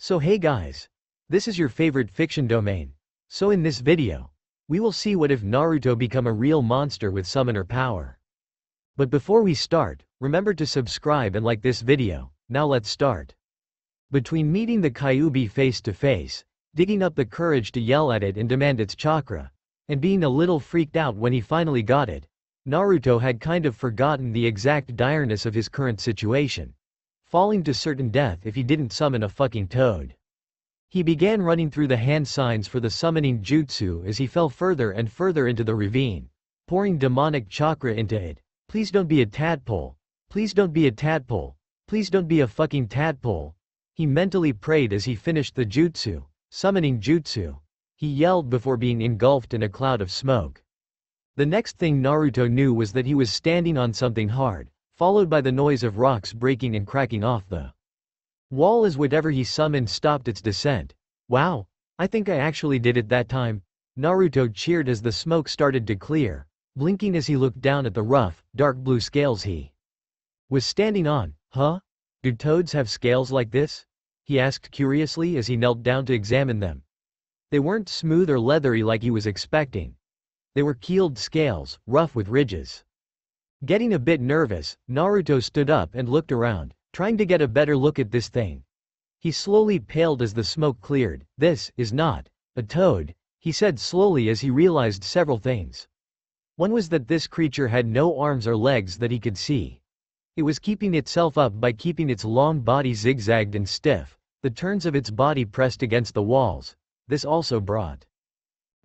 So hey guys. This is your favorite fiction domain. So in this video, we will see what if Naruto become a real monster with summoner power. But before we start, remember to subscribe and like this video, now let's start. Between meeting the Kyuubi face to face, digging up the courage to yell at it and demand its chakra, and being a little freaked out when he finally got it, Naruto had kind of forgotten the exact direness of his current situation falling to certain death if he didn't summon a fucking toad. He began running through the hand signs for the summoning jutsu as he fell further and further into the ravine, pouring demonic chakra into it. Please don't be a tadpole. Please don't be a tadpole. Please don't be a fucking tadpole. He mentally prayed as he finished the jutsu, summoning jutsu. He yelled before being engulfed in a cloud of smoke. The next thing Naruto knew was that he was standing on something hard, followed by the noise of rocks breaking and cracking off the wall as whatever he summoned stopped its descent. Wow, I think I actually did it that time. Naruto cheered as the smoke started to clear, blinking as he looked down at the rough, dark blue scales he was standing on. Huh? Do toads have scales like this? He asked curiously as he knelt down to examine them. They weren't smooth or leathery like he was expecting. They were keeled scales, rough with ridges. Getting a bit nervous, Naruto stood up and looked around, trying to get a better look at this thing. He slowly paled as the smoke cleared. This is not a toad, he said slowly as he realized several things. One was that this creature had no arms or legs that he could see. It was keeping itself up by keeping its long body zigzagged and stiff, the turns of its body pressed against the walls. This also brought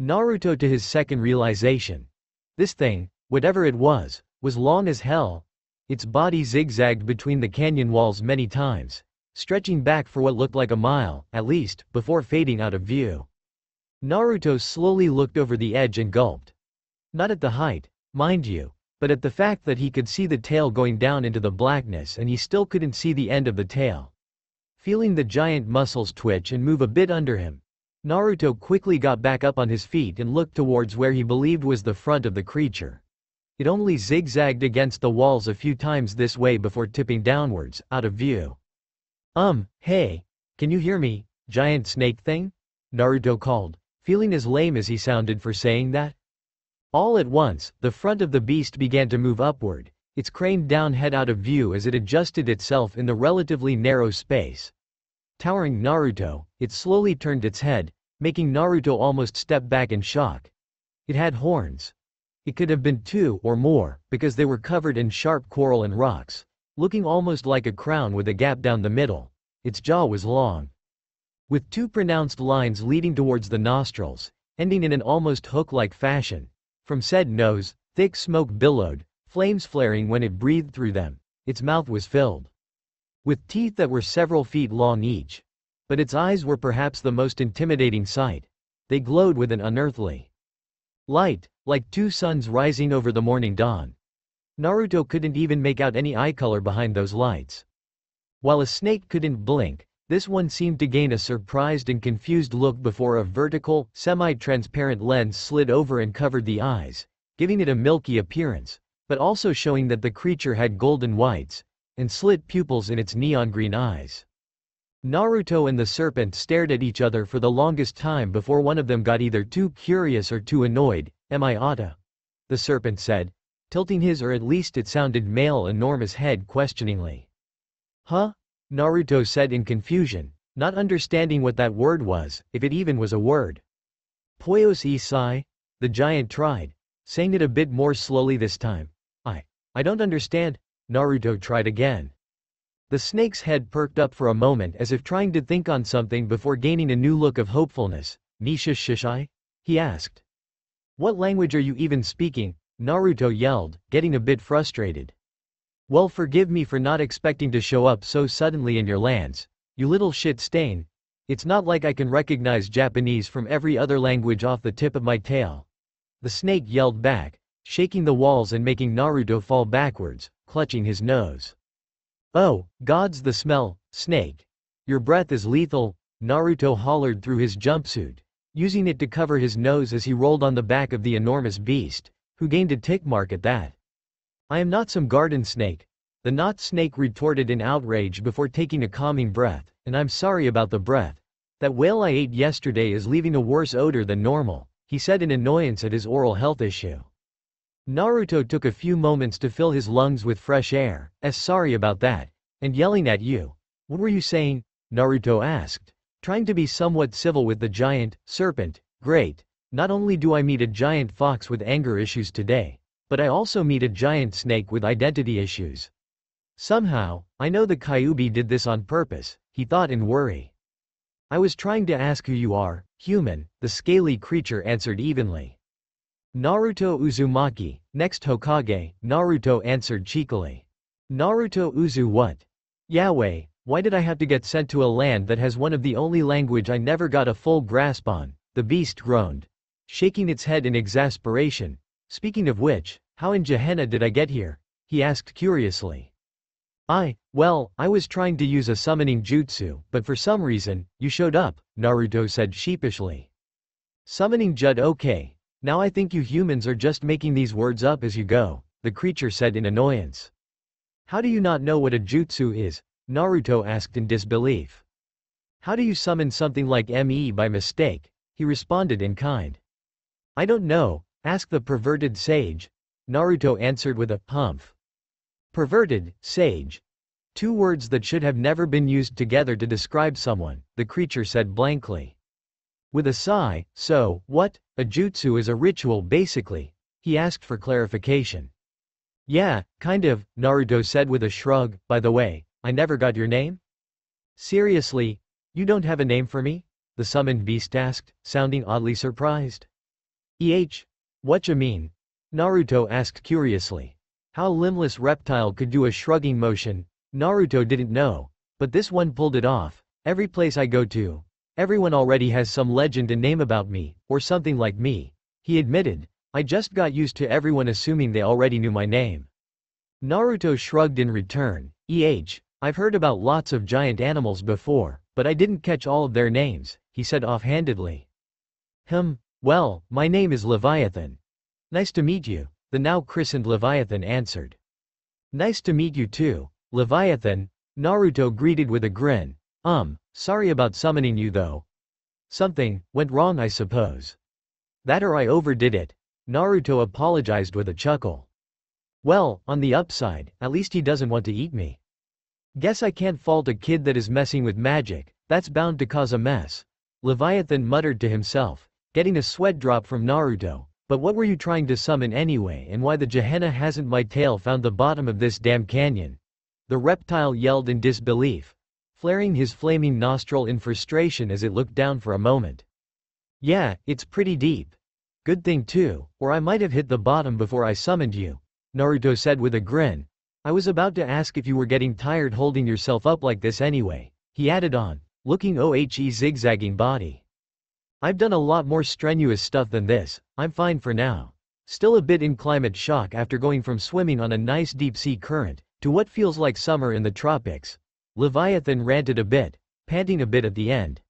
Naruto to his second realization. This thing, whatever it was, was long as hell. Its body zigzagged between the canyon walls many times, stretching back for what looked like a mile, at least, before fading out of view. Naruto slowly looked over the edge and gulped. Not at the height, mind you, but at the fact that he could see the tail going down into the blackness and he still couldn't see the end of the tail. Feeling the giant muscles twitch and move a bit under him, Naruto quickly got back up on his feet and looked towards where he believed was the front of the creature. It only zigzagged against the walls a few times this way before tipping downwards, out of view. Um, hey, can you hear me, giant snake thing? Naruto called, feeling as lame as he sounded for saying that. All at once, the front of the beast began to move upward, its craned down head out of view as it adjusted itself in the relatively narrow space. Towering Naruto, it slowly turned its head, making Naruto almost step back in shock. It had horns, it could have been two or more, because they were covered in sharp coral and rocks. Looking almost like a crown with a gap down the middle. Its jaw was long. With two pronounced lines leading towards the nostrils, ending in an almost hook-like fashion. From said nose, thick smoke billowed, flames flaring when it breathed through them. Its mouth was filled with teeth that were several feet long each. But its eyes were perhaps the most intimidating sight. They glowed with an unearthly light, like two suns rising over the morning dawn. Naruto couldn't even make out any eye color behind those lights. While a snake couldn't blink, this one seemed to gain a surprised and confused look before a vertical, semi-transparent lens slid over and covered the eyes, giving it a milky appearance, but also showing that the creature had golden whites, and slit pupils in its neon green eyes. Naruto and the serpent stared at each other for the longest time before one of them got either too curious or too annoyed, Am I Atta? The serpent said, tilting his or at least it sounded male enormous head questioningly. Huh? Naruto said in confusion, not understanding what that word was, if it even was a word. Poyos? The giant tried, saying it a bit more slowly this time. I. I don't understand. Naruto tried again. The snake's head perked up for a moment as if trying to think on something before gaining a new look of hopefulness. Nisha Shishai? He asked. What language are you even speaking? Naruto yelled, getting a bit frustrated. Well forgive me for not expecting to show up so suddenly in your lands, you little shit stain. It's not like I can recognize Japanese from every other language off the tip of my tail. The snake yelled back, shaking the walls and making Naruto fall backwards, clutching his nose. Oh, gods the smell, snake. Your breath is lethal, Naruto hollered through his jumpsuit, using it to cover his nose as he rolled on the back of the enormous beast, who gained a tick mark at that. I am not some garden snake. The knot snake retorted in outrage before taking a calming breath, and I'm sorry about the breath. That whale I ate yesterday is leaving a worse odor than normal, he said in annoyance at his oral health issue. Naruto took a few moments to fill his lungs with fresh air, as sorry about that, and yelling at you. What were you saying? Naruto asked. Trying to be somewhat civil with the giant, serpent, great. Not only do I meet a giant fox with anger issues today, but I also meet a giant snake with identity issues. Somehow, I know the Kyuubi did this on purpose, he thought in worry. I was trying to ask who you are, human, the scaly creature answered evenly. Naruto Uzumaki, next Hokage, Naruto answered cheekily. Naruto Uzu what? Yahweh, why did I have to get sent to a land that has one of the only language I never got a full grasp on? The beast groaned. Shaking its head in exasperation. Speaking of which, how in Gehenna did I get here? He asked curiously. I, well, I was trying to use a summoning jutsu, but for some reason, you showed up, Naruto said sheepishly. Summoning Judd okay, now I think you humans are just making these words up as you go, the creature said in annoyance. How do you not know what a jutsu is? Naruto asked in disbelief. How do you summon something like ME by mistake? He responded in kind. I don't know, ask the perverted sage. Naruto answered with a humph. Perverted, sage. Two words that should have never been used together to describe someone, the creature said blankly. With a sigh, so, what? A jutsu is a ritual basically. He asked for clarification. Yeah, kind of, Naruto said with a shrug, by the way, I never got your name? Seriously? You don't have a name for me? The summoned beast asked, sounding oddly surprised. Eh? Whatcha mean? Naruto asked curiously. How limbless reptile could do a shrugging motion? Naruto didn't know. But this one pulled it off. Every place I go to, Everyone already has some legend and name about me, or something like me. He admitted. I just got used to everyone assuming they already knew my name. Naruto shrugged in return. Eh, I've heard about lots of giant animals before, but I didn't catch all of their names, he said offhandedly. Hmm, well, my name is Leviathan. Nice to meet you, the now christened Leviathan answered. Nice to meet you too, Leviathan, Naruto greeted with a grin. Um, sorry about summoning you though. Something, went wrong I suppose. That or I overdid it. Naruto apologized with a chuckle. Well, on the upside, at least he doesn't want to eat me. Guess I can't fault a kid that is messing with magic, that's bound to cause a mess. Leviathan muttered to himself, getting a sweat drop from Naruto. But what were you trying to summon anyway and why the Gehenna hasn't my tail found the bottom of this damn canyon? The reptile yelled in disbelief flaring his flaming nostril in frustration as it looked down for a moment. Yeah, it's pretty deep. Good thing too, or I might have hit the bottom before I summoned you, Naruto said with a grin. I was about to ask if you were getting tired holding yourself up like this anyway, he added on, looking OHE zigzagging body. I've done a lot more strenuous stuff than this, I'm fine for now. Still a bit in climate shock after going from swimming on a nice deep sea current, to what feels like summer in the tropics, Leviathan ranted a bit, panting a bit at the end.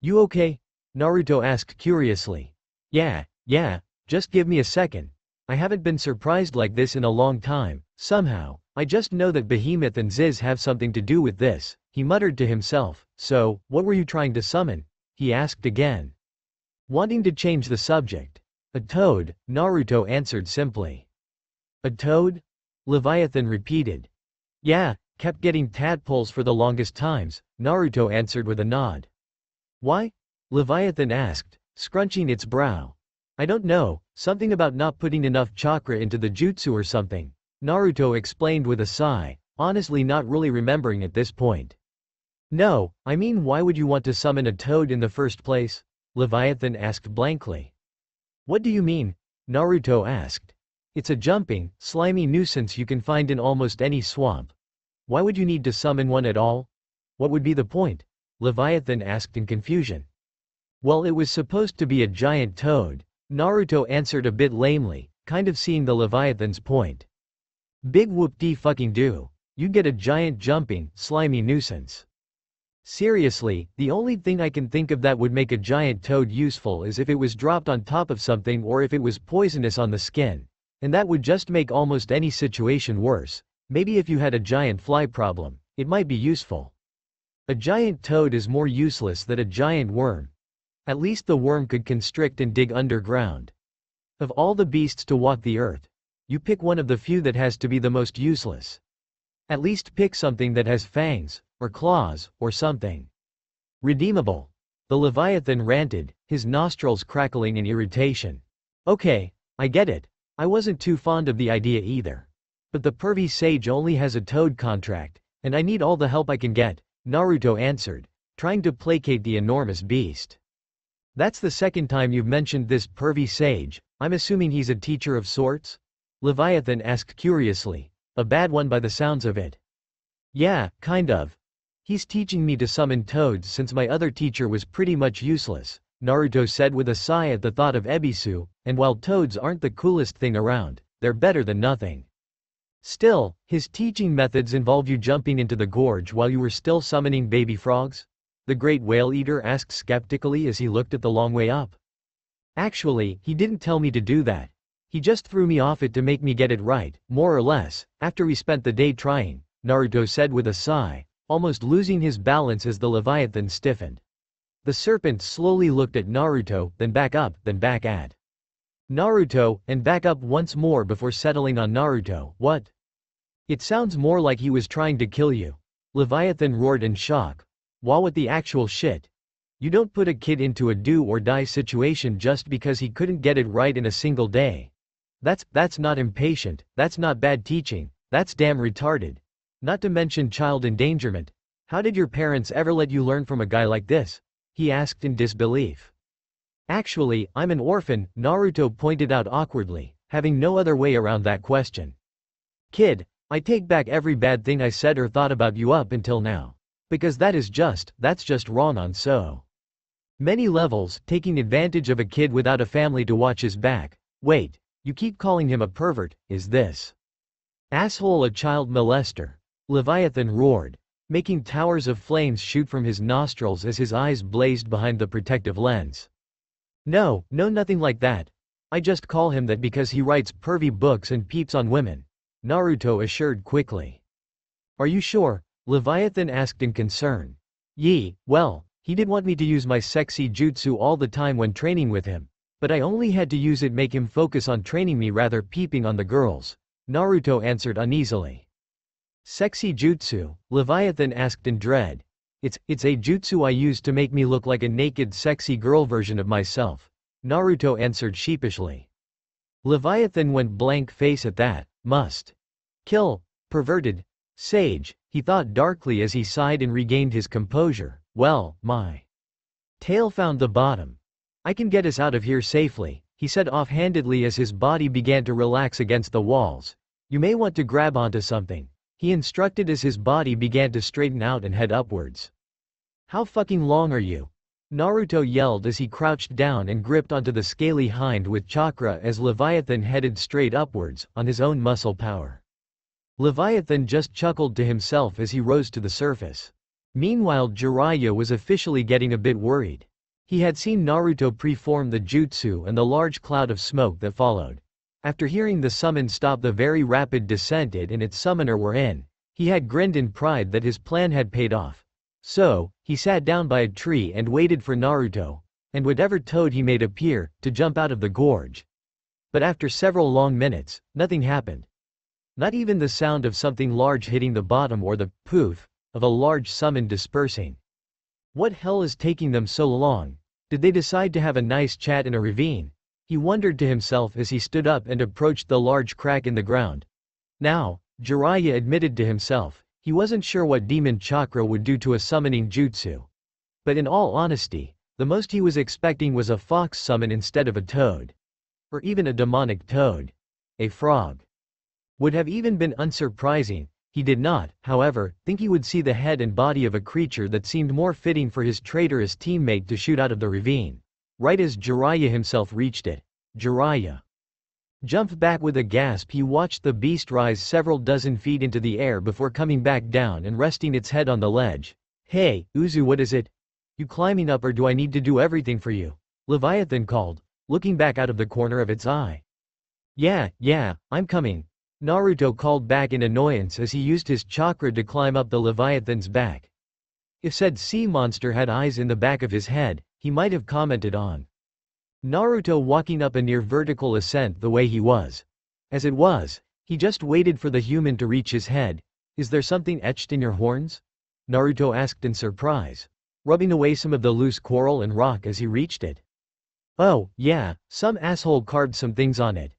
You okay? Naruto asked curiously. Yeah, yeah, just give me a second. I haven't been surprised like this in a long time, somehow, I just know that Behemoth and Ziz have something to do with this, he muttered to himself, so, what were you trying to summon? He asked again. Wanting to change the subject. A toad, Naruto answered simply. A toad? Leviathan repeated. Yeah, kept getting tadpoles for the longest times, Naruto answered with a nod. Why? Leviathan asked, scrunching its brow. I don't know, something about not putting enough chakra into the jutsu or something, Naruto explained with a sigh, honestly not really remembering at this point. No, I mean why would you want to summon a toad in the first place? Leviathan asked blankly. What do you mean? Naruto asked. It's a jumping, slimy nuisance you can find in almost any swamp, why would you need to summon one at all? What would be the point? Leviathan asked in confusion. Well it was supposed to be a giant toad, Naruto answered a bit lamely, kind of seeing the Leviathan's point. Big whoop-dee fucking do. You get a giant jumping, slimy nuisance. Seriously, the only thing I can think of that would make a giant toad useful is if it was dropped on top of something or if it was poisonous on the skin. And that would just make almost any situation worse. Maybe if you had a giant fly problem, it might be useful. A giant toad is more useless than a giant worm. At least the worm could constrict and dig underground. Of all the beasts to walk the earth, you pick one of the few that has to be the most useless. At least pick something that has fangs, or claws, or something. Redeemable. The Leviathan ranted, his nostrils crackling in irritation. Okay, I get it. I wasn't too fond of the idea either. But the pervy sage only has a toad contract, and I need all the help I can get, Naruto answered, trying to placate the enormous beast. That's the second time you've mentioned this pervy sage, I'm assuming he's a teacher of sorts? Leviathan asked curiously. A bad one by the sounds of it. Yeah, kind of. He's teaching me to summon toads since my other teacher was pretty much useless, Naruto said with a sigh at the thought of Ebisu, and while toads aren't the coolest thing around, they're better than nothing. Still, his teaching methods involve you jumping into the gorge while you were still summoning baby frogs? The great whale eater asked skeptically as he looked at the long way up. Actually, he didn't tell me to do that. He just threw me off it to make me get it right, more or less, after we spent the day trying, Naruto said with a sigh, almost losing his balance as the Leviathan stiffened. The serpent slowly looked at Naruto, then back up, then back at Naruto, and back up once more before settling on Naruto, what? It sounds more like he was trying to kill you. Leviathan roared in shock. While with the actual shit, you don't put a kid into a do or die situation just because he couldn't get it right in a single day. That's, that's not impatient, that's not bad teaching, that's damn retarded. Not to mention child endangerment. How did your parents ever let you learn from a guy like this? He asked in disbelief. Actually, I'm an orphan, Naruto pointed out awkwardly, having no other way around that question. Kid, I take back every bad thing I said or thought about you up until now. Because that is just, that's just wrong on so. Many levels, taking advantage of a kid without a family to watch his back. Wait, you keep calling him a pervert, is this? Asshole a child molester. Leviathan roared, making towers of flames shoot from his nostrils as his eyes blazed behind the protective lens. No, no nothing like that. I just call him that because he writes pervy books and peeps on women. Naruto assured quickly. Are you sure? Leviathan asked in concern. Yi, well, he did want me to use my sexy jutsu all the time when training with him. But I only had to use it make him focus on training me rather peeping on the girls. Naruto answered uneasily. Sexy jutsu, Leviathan asked in dread. It's, it's a jutsu I use to make me look like a naked sexy girl version of myself. Naruto answered sheepishly. Leviathan went blank face at that, must. Kill, perverted, sage, he thought darkly as he sighed and regained his composure. Well, my tail found the bottom. I can get us out of here safely, he said offhandedly as his body began to relax against the walls. You may want to grab onto something. He instructed as his body began to straighten out and head upwards. How fucking long are you? Naruto yelled as he crouched down and gripped onto the scaly hind with chakra as Leviathan headed straight upwards, on his own muscle power. Leviathan just chuckled to himself as he rose to the surface. Meanwhile Jiraiya was officially getting a bit worried. He had seen Naruto preform the jutsu and the large cloud of smoke that followed. After hearing the summon stop the very rapid descent it and its summoner were in, he had grinned in pride that his plan had paid off. So, he sat down by a tree and waited for Naruto, and whatever toad he made appear, to jump out of the gorge. But after several long minutes, nothing happened. Not even the sound of something large hitting the bottom or the poof of a large summon dispersing. What hell is taking them so long? Did they decide to have a nice chat in a ravine? He wondered to himself as he stood up and approached the large crack in the ground. Now, Jiraiya admitted to himself, he wasn't sure what demon chakra would do to a summoning jutsu. But in all honesty, the most he was expecting was a fox summon instead of a toad. Or even a demonic toad. A frog. Would have even been unsurprising, he did not, however, think he would see the head and body of a creature that seemed more fitting for his traitorous teammate to shoot out of the ravine. Right as Jiraiya himself reached it. Jiraiya jumped back with a gasp he watched the beast rise several dozen feet into the air before coming back down and resting its head on the ledge. Hey, Uzu what is it? You climbing up or do I need to do everything for you? Leviathan called, looking back out of the corner of its eye. Yeah, yeah, I'm coming. Naruto called back in annoyance as he used his chakra to climb up the Leviathan's back. If said sea monster had eyes in the back of his head, he might have commented on Naruto walking up a near vertical ascent the way he was. As it was, he just waited for the human to reach his head. Is there something etched in your horns? Naruto asked in surprise, rubbing away some of the loose coral and rock as he reached it. Oh, yeah, some asshole carved some things on it.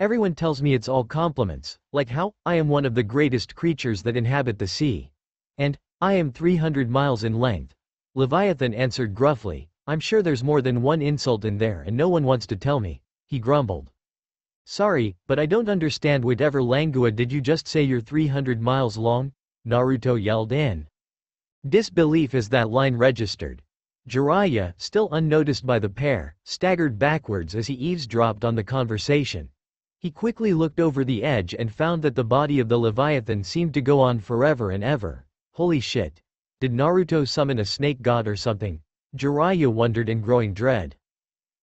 Everyone tells me it's all compliments, like how, I am one of the greatest creatures that inhabit the sea. And, I am 300 miles in length. Leviathan answered gruffly, I'm sure there's more than one insult in there and no one wants to tell me. He grumbled. Sorry, but I don't understand whatever Langua did you just say you're 300 miles long? Naruto yelled in. Disbelief as that line registered. Jiraiya, still unnoticed by the pair, staggered backwards as he eavesdropped on the conversation. He quickly looked over the edge and found that the body of the Leviathan seemed to go on forever and ever. Holy shit. Did Naruto summon a snake god or something? Jiraiya wondered in growing dread.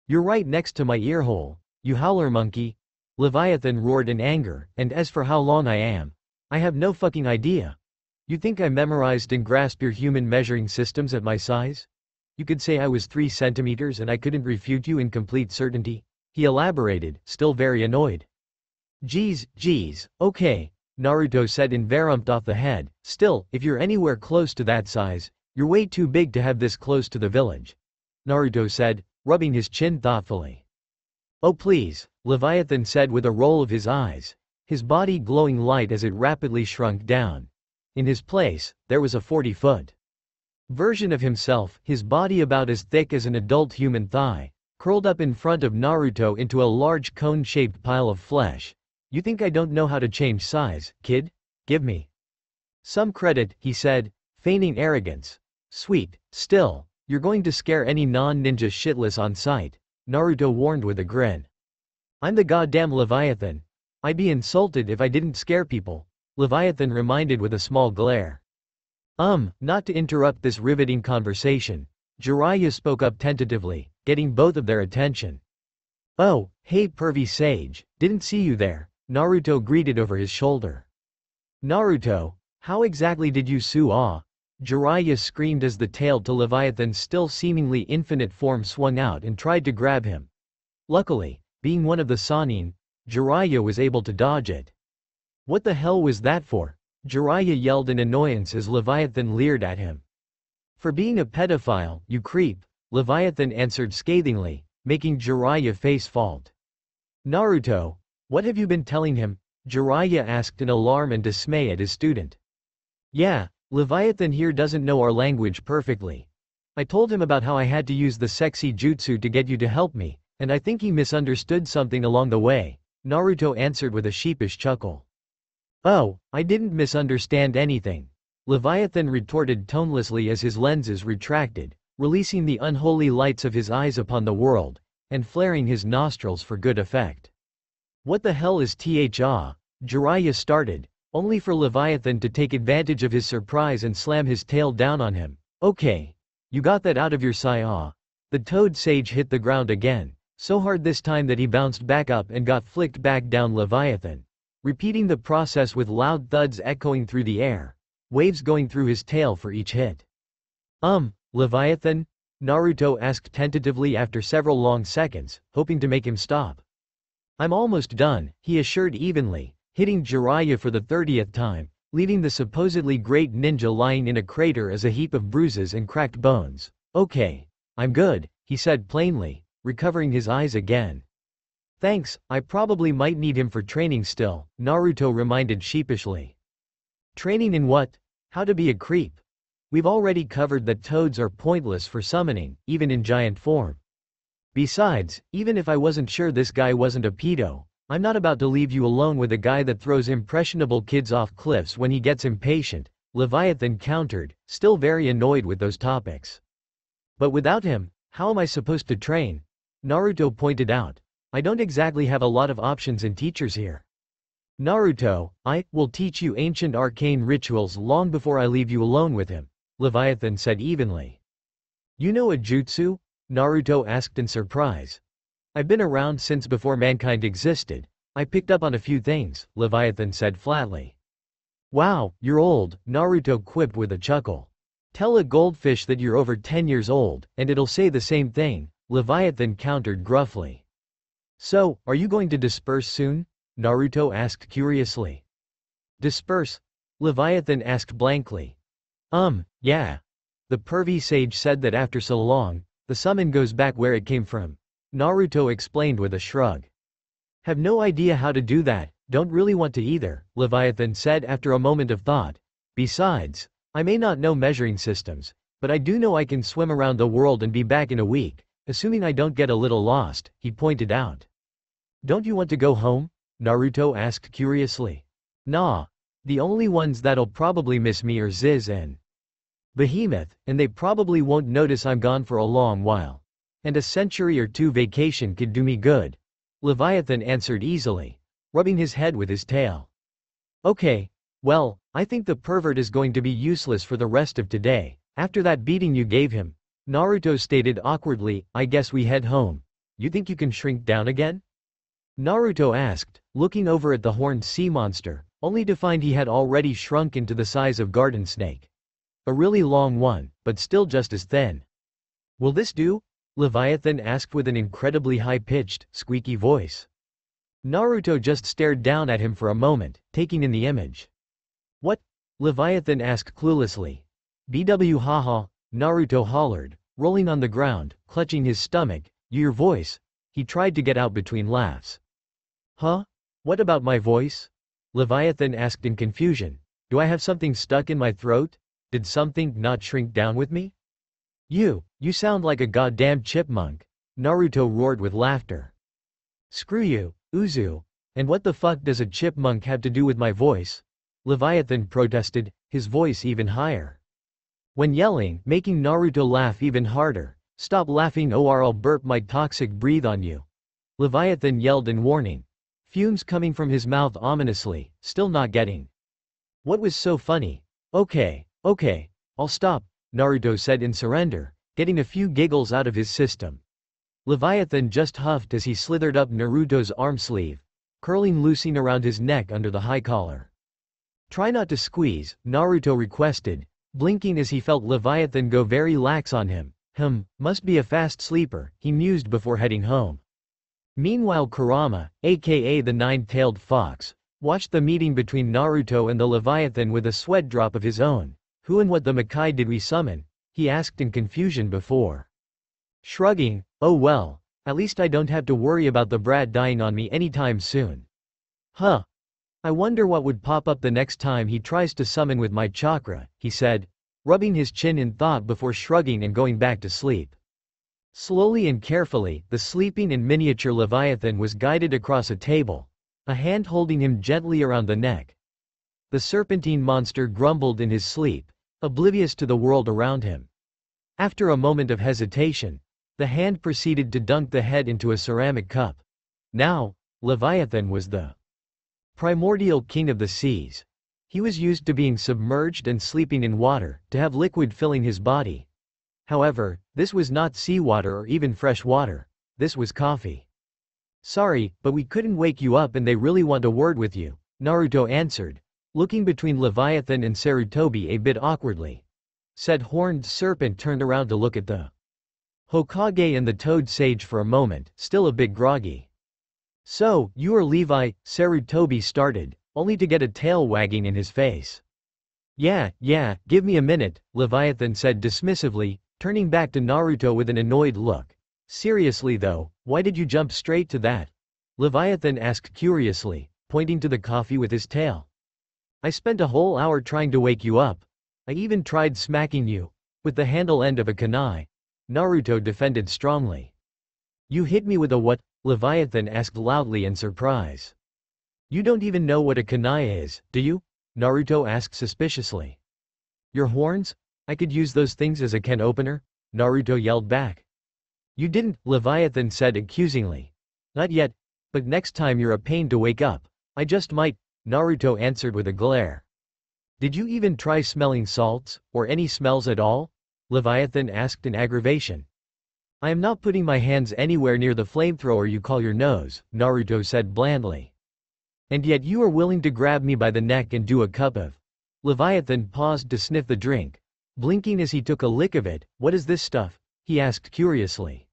You're right next to my earhole, you howler monkey. Leviathan roared in anger, and as for how long I am, I have no fucking idea. You think I memorized and grasped your human measuring systems at my size? You could say I was 3 centimeters and I couldn't refute you in complete certainty? He elaborated, still very annoyed. Geez, geez, okay, Naruto said and varumped off the head, still, if you're anywhere close to that size, you're way too big to have this close to the village. Naruto said, rubbing his chin thoughtfully. Oh please, Leviathan said with a roll of his eyes, his body glowing light as it rapidly shrunk down. In his place, there was a 40-foot version of himself, his body about as thick as an adult human thigh, curled up in front of Naruto into a large cone-shaped pile of flesh, you think I don't know how to change size, kid? Give me some credit, he said, feigning arrogance. Sweet, still, you're going to scare any non-ninja shitless on sight, Naruto warned with a grin. I'm the goddamn Leviathan. I'd be insulted if I didn't scare people, Leviathan reminded with a small glare. Um, not to interrupt this riveting conversation, Jiraiya spoke up tentatively, getting both of their attention. Oh, hey pervy sage, didn't see you there, Naruto greeted over his shoulder. Naruto, how exactly did you sue ah? Jiraiya screamed as the tail to Leviathan's still seemingly infinite form swung out and tried to grab him. Luckily, being one of the Sannin, Jiraiya was able to dodge it. What the hell was that for? Jiraiya yelled in annoyance as Leviathan leered at him. For being a pedophile, you creep, Leviathan answered scathingly, making Jiraiya face fault. Naruto, what have you been telling him? Jiraiya asked in alarm and dismay at his student. Yeah, Leviathan here doesn't know our language perfectly. I told him about how I had to use the sexy jutsu to get you to help me, and I think he misunderstood something along the way, Naruto answered with a sheepish chuckle. Oh, I didn't misunderstand anything. Leviathan retorted tonelessly as his lenses retracted, releasing the unholy lights of his eyes upon the world, and flaring his nostrils for good effect. What the hell is THA? Jiraiya started, only for Leviathan to take advantage of his surprise and slam his tail down on him. Okay. You got that out of your saya. The toad sage hit the ground again, so hard this time that he bounced back up and got flicked back down Leviathan. Repeating the process with loud thuds echoing through the air, waves going through his tail for each hit. Um, Leviathan? Naruto asked tentatively after several long seconds, hoping to make him stop. I'm almost done, he assured evenly, hitting Jiraiya for the thirtieth time, leaving the supposedly great ninja lying in a crater as a heap of bruises and cracked bones. Okay. I'm good, he said plainly, recovering his eyes again. Thanks, I probably might need him for training still, Naruto reminded sheepishly. Training in what? How to be a creep. We've already covered that toads are pointless for summoning, even in giant form. Besides, even if I wasn't sure this guy wasn't a pedo, I'm not about to leave you alone with a guy that throws impressionable kids off cliffs when he gets impatient, Leviathan countered, still very annoyed with those topics. But without him, how am I supposed to train? Naruto pointed out. I don't exactly have a lot of options and teachers here. Naruto, I will teach you ancient arcane rituals long before I leave you alone with him, Leviathan said evenly. You know a jutsu? Naruto asked in surprise. I've been around since before mankind existed, I picked up on a few things, Leviathan said flatly. Wow, you're old, Naruto quipped with a chuckle. Tell a goldfish that you're over 10 years old, and it'll say the same thing, Leviathan countered gruffly. So, are you going to disperse soon? Naruto asked curiously. Disperse? Leviathan asked blankly. Um, yeah. The pervy sage said that after so long, the summon goes back where it came from. Naruto explained with a shrug. Have no idea how to do that, don't really want to either, Leviathan said after a moment of thought. Besides, I may not know measuring systems, but I do know I can swim around the world and be back in a week, assuming I don't get a little lost, he pointed out. Don't you want to go home? Naruto asked curiously. Nah. The only ones that'll probably miss me are Ziz and Behemoth, and they probably won't notice I'm gone for a long while. And a century or two vacation could do me good. Leviathan answered easily, rubbing his head with his tail. Okay, well, I think the pervert is going to be useless for the rest of today. After that beating you gave him, Naruto stated awkwardly, I guess we head home. You think you can shrink down again? Naruto asked, looking over at the horned sea monster, only to find he had already shrunk into the size of garden snake. A really long one, but still just as thin. Will this do? Leviathan asked with an incredibly high-pitched, squeaky voice. Naruto just stared down at him for a moment, taking in the image. What? Leviathan asked cluelessly. BW haha, Naruto hollered, rolling on the ground, clutching his stomach, your voice. He tried to get out between laughs. Huh? What about my voice? Leviathan asked in confusion. Do I have something stuck in my throat? Did something not shrink down with me? You, you sound like a goddamn chipmunk. Naruto roared with laughter. Screw you, Uzu. And what the fuck does a chipmunk have to do with my voice? Leviathan protested, his voice even higher. When yelling, making Naruto laugh even harder. Stop laughing or I'll burp my toxic breathe on you. Leviathan yelled in warning. Fumes coming from his mouth ominously, still not getting. What was so funny? Okay, okay, I'll stop, Naruto said in surrender, getting a few giggles out of his system. Leviathan just huffed as he slithered up Naruto's arm sleeve, curling loosing around his neck under the high collar. Try not to squeeze, Naruto requested, blinking as he felt Leviathan go very lax on him. Hmm, must be a fast sleeper, he mused before heading home. Meanwhile Kurama, aka the nine-tailed fox, watched the meeting between Naruto and the Leviathan with a sweat drop of his own. Who and what the Makai did we summon? He asked in confusion before. Shrugging, oh well, at least I don't have to worry about the brat dying on me anytime soon. Huh, I wonder what would pop up the next time he tries to summon with my chakra, he said, rubbing his chin in thought before shrugging and going back to sleep. Slowly and carefully, the sleeping and miniature Leviathan was guided across a table, a hand holding him gently around the neck. The serpentine monster grumbled in his sleep, oblivious to the world around him. After a moment of hesitation, the hand proceeded to dunk the head into a ceramic cup. Now, Leviathan was the Primordial king of the seas. He was used to being submerged and sleeping in water, to have liquid filling his body. However, this was not seawater or even fresh water. This was coffee. Sorry, but we couldn't wake you up and they really want a word with you, Naruto answered, looking between Leviathan and Sarutobi a bit awkwardly. Said horned serpent turned around to look at the Hokage and the toad sage for a moment, still a bit groggy. So, you are Levi, Sarutobi started, only to get a tail wagging in his face. Yeah, yeah, give me a minute, Leviathan said dismissively, turning back to Naruto with an annoyed look. Seriously though, why did you jump straight to that? Leviathan asked curiously, pointing to the coffee with his tail. I spent a whole hour trying to wake you up. I even tried smacking you, with the handle end of a kunai. Naruto defended strongly. You hit me with a what? Leviathan asked loudly in surprise. You don't even know what a kunai is, do you? Naruto asked suspiciously. Your horns? I could use those things as a can opener? Naruto yelled back. You didn't, Leviathan said accusingly. Not yet, but next time you're a pain to wake up. I just might, Naruto answered with a glare. Did you even try smelling salts, or any smells at all? Leviathan asked in aggravation. I am not putting my hands anywhere near the flamethrower you call your nose, Naruto said blandly. And yet you are willing to grab me by the neck and do a cup of. Leviathan paused to sniff the drink. Blinking as he took a lick of it, what is this stuff? he asked curiously.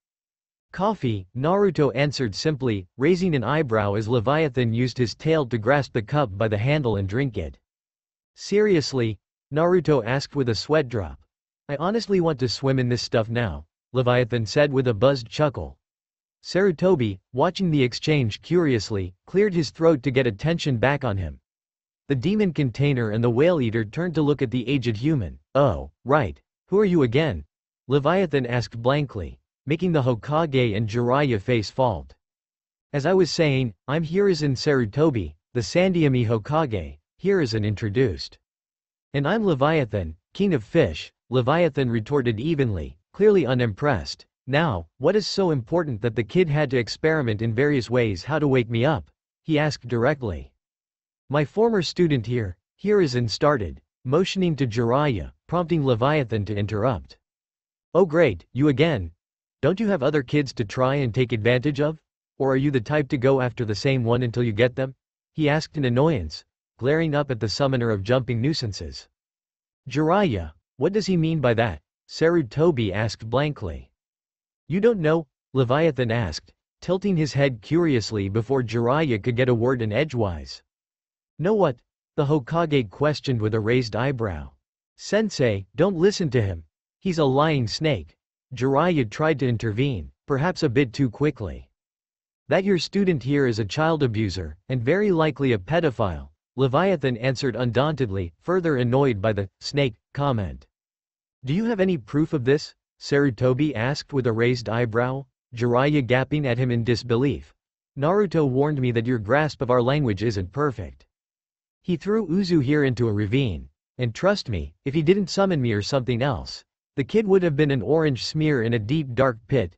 Coffee, Naruto answered simply, raising an eyebrow as Leviathan used his tail to grasp the cup by the handle and drink it. Seriously? Naruto asked with a sweat drop. I honestly want to swim in this stuff now, Leviathan said with a buzzed chuckle. Sarutobi, watching the exchange curiously, cleared his throat to get attention back on him. The demon container and the whale eater turned to look at the aged human. Oh, right. Who are you again? Leviathan asked blankly making the Hokage and Jiraiya face fault. As I was saying, I'm Hiruzen Sarutobi, the Sandaime Hokage, Hiruzen introduced. And I'm Leviathan, king of fish, Leviathan retorted evenly, clearly unimpressed. Now, what is so important that the kid had to experiment in various ways how to wake me up? He asked directly. My former student here, Hiruzen started, motioning to Jiraiya, prompting Leviathan to interrupt. Oh great, you again, don't you have other kids to try and take advantage of? Or are you the type to go after the same one until you get them? He asked in annoyance, glaring up at the summoner of jumping nuisances. Jiraiya, what does he mean by that? Sarutobi asked blankly. You don't know? Leviathan asked, tilting his head curiously before Jiraiya could get a word in edgewise. Know what? The Hokage questioned with a raised eyebrow. Sensei, don't listen to him. He's a lying snake. Jiraiya tried to intervene, perhaps a bit too quickly. That your student here is a child abuser, and very likely a pedophile, Leviathan answered undauntedly, further annoyed by the snake comment. Do you have any proof of this? Sarutobi asked with a raised eyebrow, Jiraiya gapping at him in disbelief. Naruto warned me that your grasp of our language isn't perfect. He threw Uzu here into a ravine. And trust me, if he didn't summon me or something else, the kid would have been an orange smear in a deep dark pit.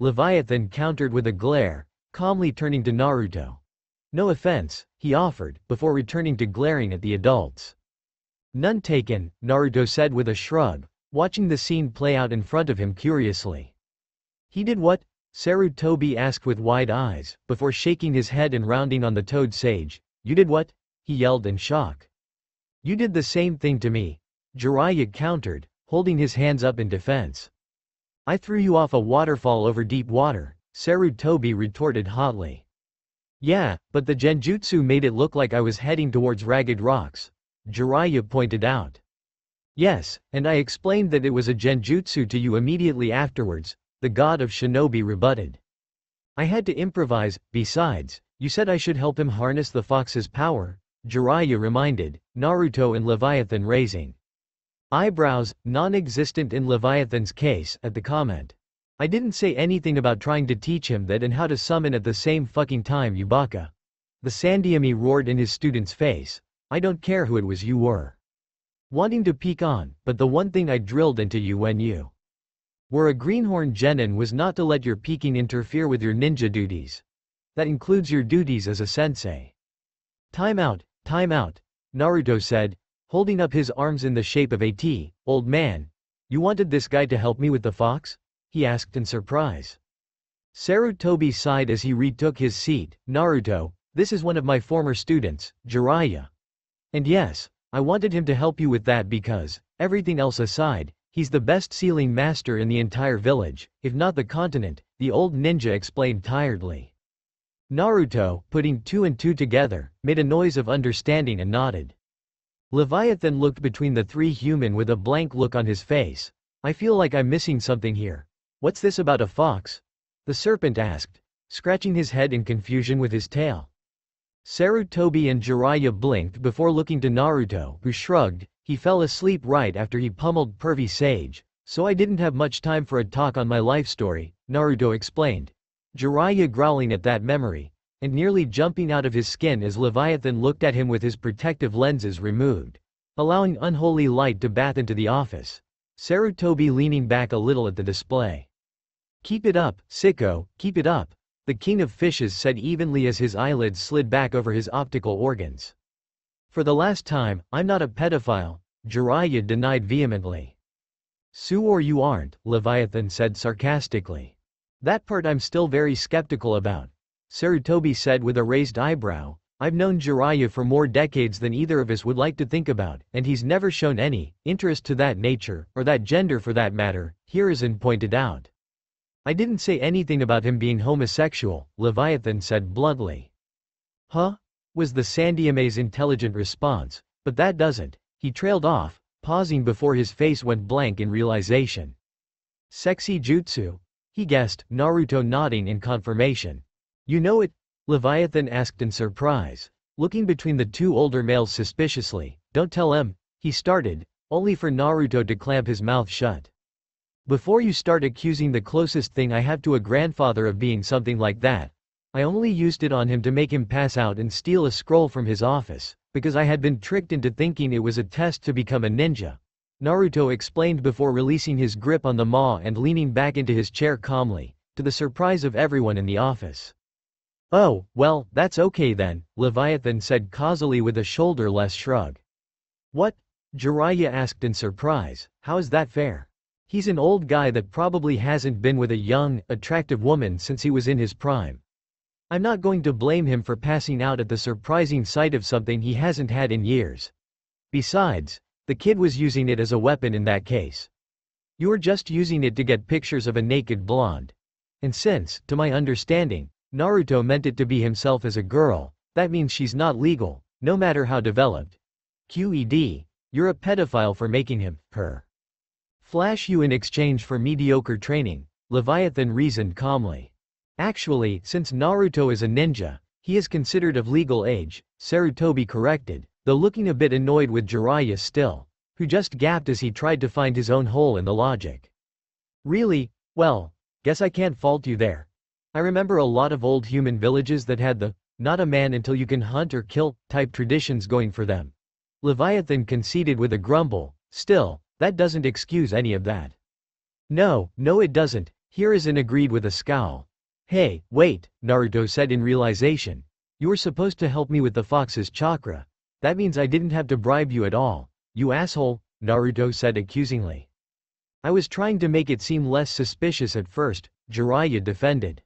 Leviathan countered with a glare, calmly turning to Naruto. No offense, he offered, before returning to glaring at the adults. None taken, Naruto said with a shrug, watching the scene play out in front of him curiously. He did what? Sarutobi asked with wide eyes, before shaking his head and rounding on the toad sage. You did what? He yelled in shock. You did the same thing to me. Jiraiya countered, holding his hands up in defense. I threw you off a waterfall over deep water, Sarutobi retorted hotly. Yeah, but the genjutsu made it look like I was heading towards ragged rocks. Jiraiya pointed out. Yes, and I explained that it was a genjutsu to you immediately afterwards, the god of shinobi rebutted. I had to improvise, besides, you said I should help him harness the fox's power, Jiraiya reminded, Naruto and Leviathan raising. Eyebrows, non-existent in Leviathan's case, at the comment. I didn't say anything about trying to teach him that and how to summon at the same fucking time you. The Sandaime roared in his student's face. I don't care who it was you were. Wanting to peek on, but the one thing I drilled into you when you were a greenhorn genin was not to let your peeking interfere with your ninja duties. That includes your duties as a sensei. Time out, time out, Naruto said, holding up his arms in the shape of a T, old man. You wanted this guy to help me with the fox? He asked in surprise. Sarutobi sighed as he retook his seat, Naruto, this is one of my former students, Jiraiya. And yes, I wanted him to help you with that because, everything else aside, he's the best sealing master in the entire village, if not the continent, the old ninja explained tiredly. Naruto, putting two and two together, made a noise of understanding and nodded. Leviathan looked between the three human with a blank look on his face. I feel like I'm missing something here. What's this about a fox? The serpent asked, scratching his head in confusion with his tail. Sarutobi and Jiraiya blinked before looking to Naruto, who shrugged, he fell asleep right after he pummeled pervy sage, so I didn't have much time for a talk on my life story, Naruto explained. Jiraiya growling at that memory, and nearly jumping out of his skin as Leviathan looked at him with his protective lenses removed. Allowing unholy light to bath into the office. Sarutobi leaning back a little at the display. Keep it up, sicko, keep it up, the king of fishes said evenly as his eyelids slid back over his optical organs. For the last time, I'm not a pedophile, Jiraiya denied vehemently. Sue or you aren't, Leviathan said sarcastically. That part I'm still very skeptical about. Sarutobi said with a raised eyebrow, I've known Jiraiya for more decades than either of us would like to think about, and he's never shown any interest to that nature, or that gender for that matter, Hiruzen pointed out. I didn't say anything about him being homosexual, Leviathan said bluntly. Huh? was the Sandaime's intelligent response, but that doesn't. He trailed off, pausing before his face went blank in realization. Sexy jutsu? He guessed, Naruto nodding in confirmation. You know it? Leviathan asked in surprise, looking between the two older males suspiciously. Don't tell him, he started, only for Naruto to clamp his mouth shut. Before you start accusing the closest thing I have to a grandfather of being something like that, I only used it on him to make him pass out and steal a scroll from his office, because I had been tricked into thinking it was a test to become a ninja. Naruto explained before releasing his grip on the maw and leaning back into his chair calmly, to the surprise of everyone in the office. Oh, well, that's okay then, Leviathan said causally with a shoulderless shrug. What? Jiraiya asked in surprise, how is that fair? He's an old guy that probably hasn't been with a young, attractive woman since he was in his prime. I'm not going to blame him for passing out at the surprising sight of something he hasn't had in years. Besides, the kid was using it as a weapon in that case. You're just using it to get pictures of a naked blonde. And since, to my understanding, Naruto meant it to be himself as a girl, that means she's not legal, no matter how developed. QED, you're a pedophile for making him, her. Flash you in exchange for mediocre training, Leviathan reasoned calmly. Actually, since Naruto is a ninja, he is considered of legal age, Sarutobi corrected, though looking a bit annoyed with Jiraiya still, who just gapped as he tried to find his own hole in the logic. Really? Well, guess I can't fault you there, I remember a lot of old human villages that had the, not a man until you can hunt or kill, type traditions going for them. Leviathan conceded with a grumble, still, that doesn't excuse any of that. No, no it doesn't, Hiruzen agreed with a scowl. Hey, wait, Naruto said in realization. You were supposed to help me with the fox's chakra. That means I didn't have to bribe you at all, you asshole, Naruto said accusingly. I was trying to make it seem less suspicious at first, Jiraiya defended.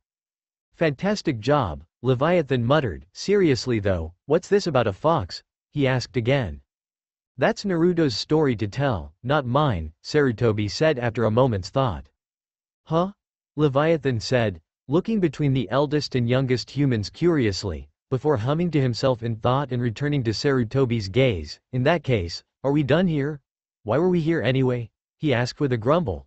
Fantastic job, Leviathan muttered. Seriously though, what's this about a fox? He asked again. That's Naruto's story to tell, not mine, Sarutobi said after a moment's thought. Huh? Leviathan said, looking between the eldest and youngest humans curiously, before humming to himself in thought and returning to Sarutobi's gaze. In that case, are we done here? Why were we here anyway? He asked with a grumble.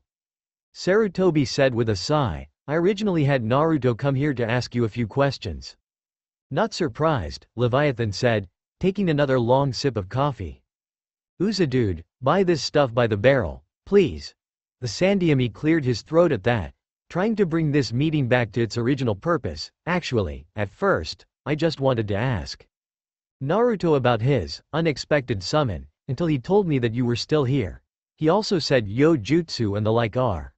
Sarutobi said with a sigh, I originally had Naruto come here to ask you a few questions. Not surprised, Leviathan said, taking another long sip of coffee. Uza dude, buy this stuff by the barrel, please. The Sandaime cleared his throat at that, trying to bring this meeting back to its original purpose. Actually, at first, I just wanted to ask Naruto about his unexpected summon, until he told me that you were still here. He also said yo jutsu and the like are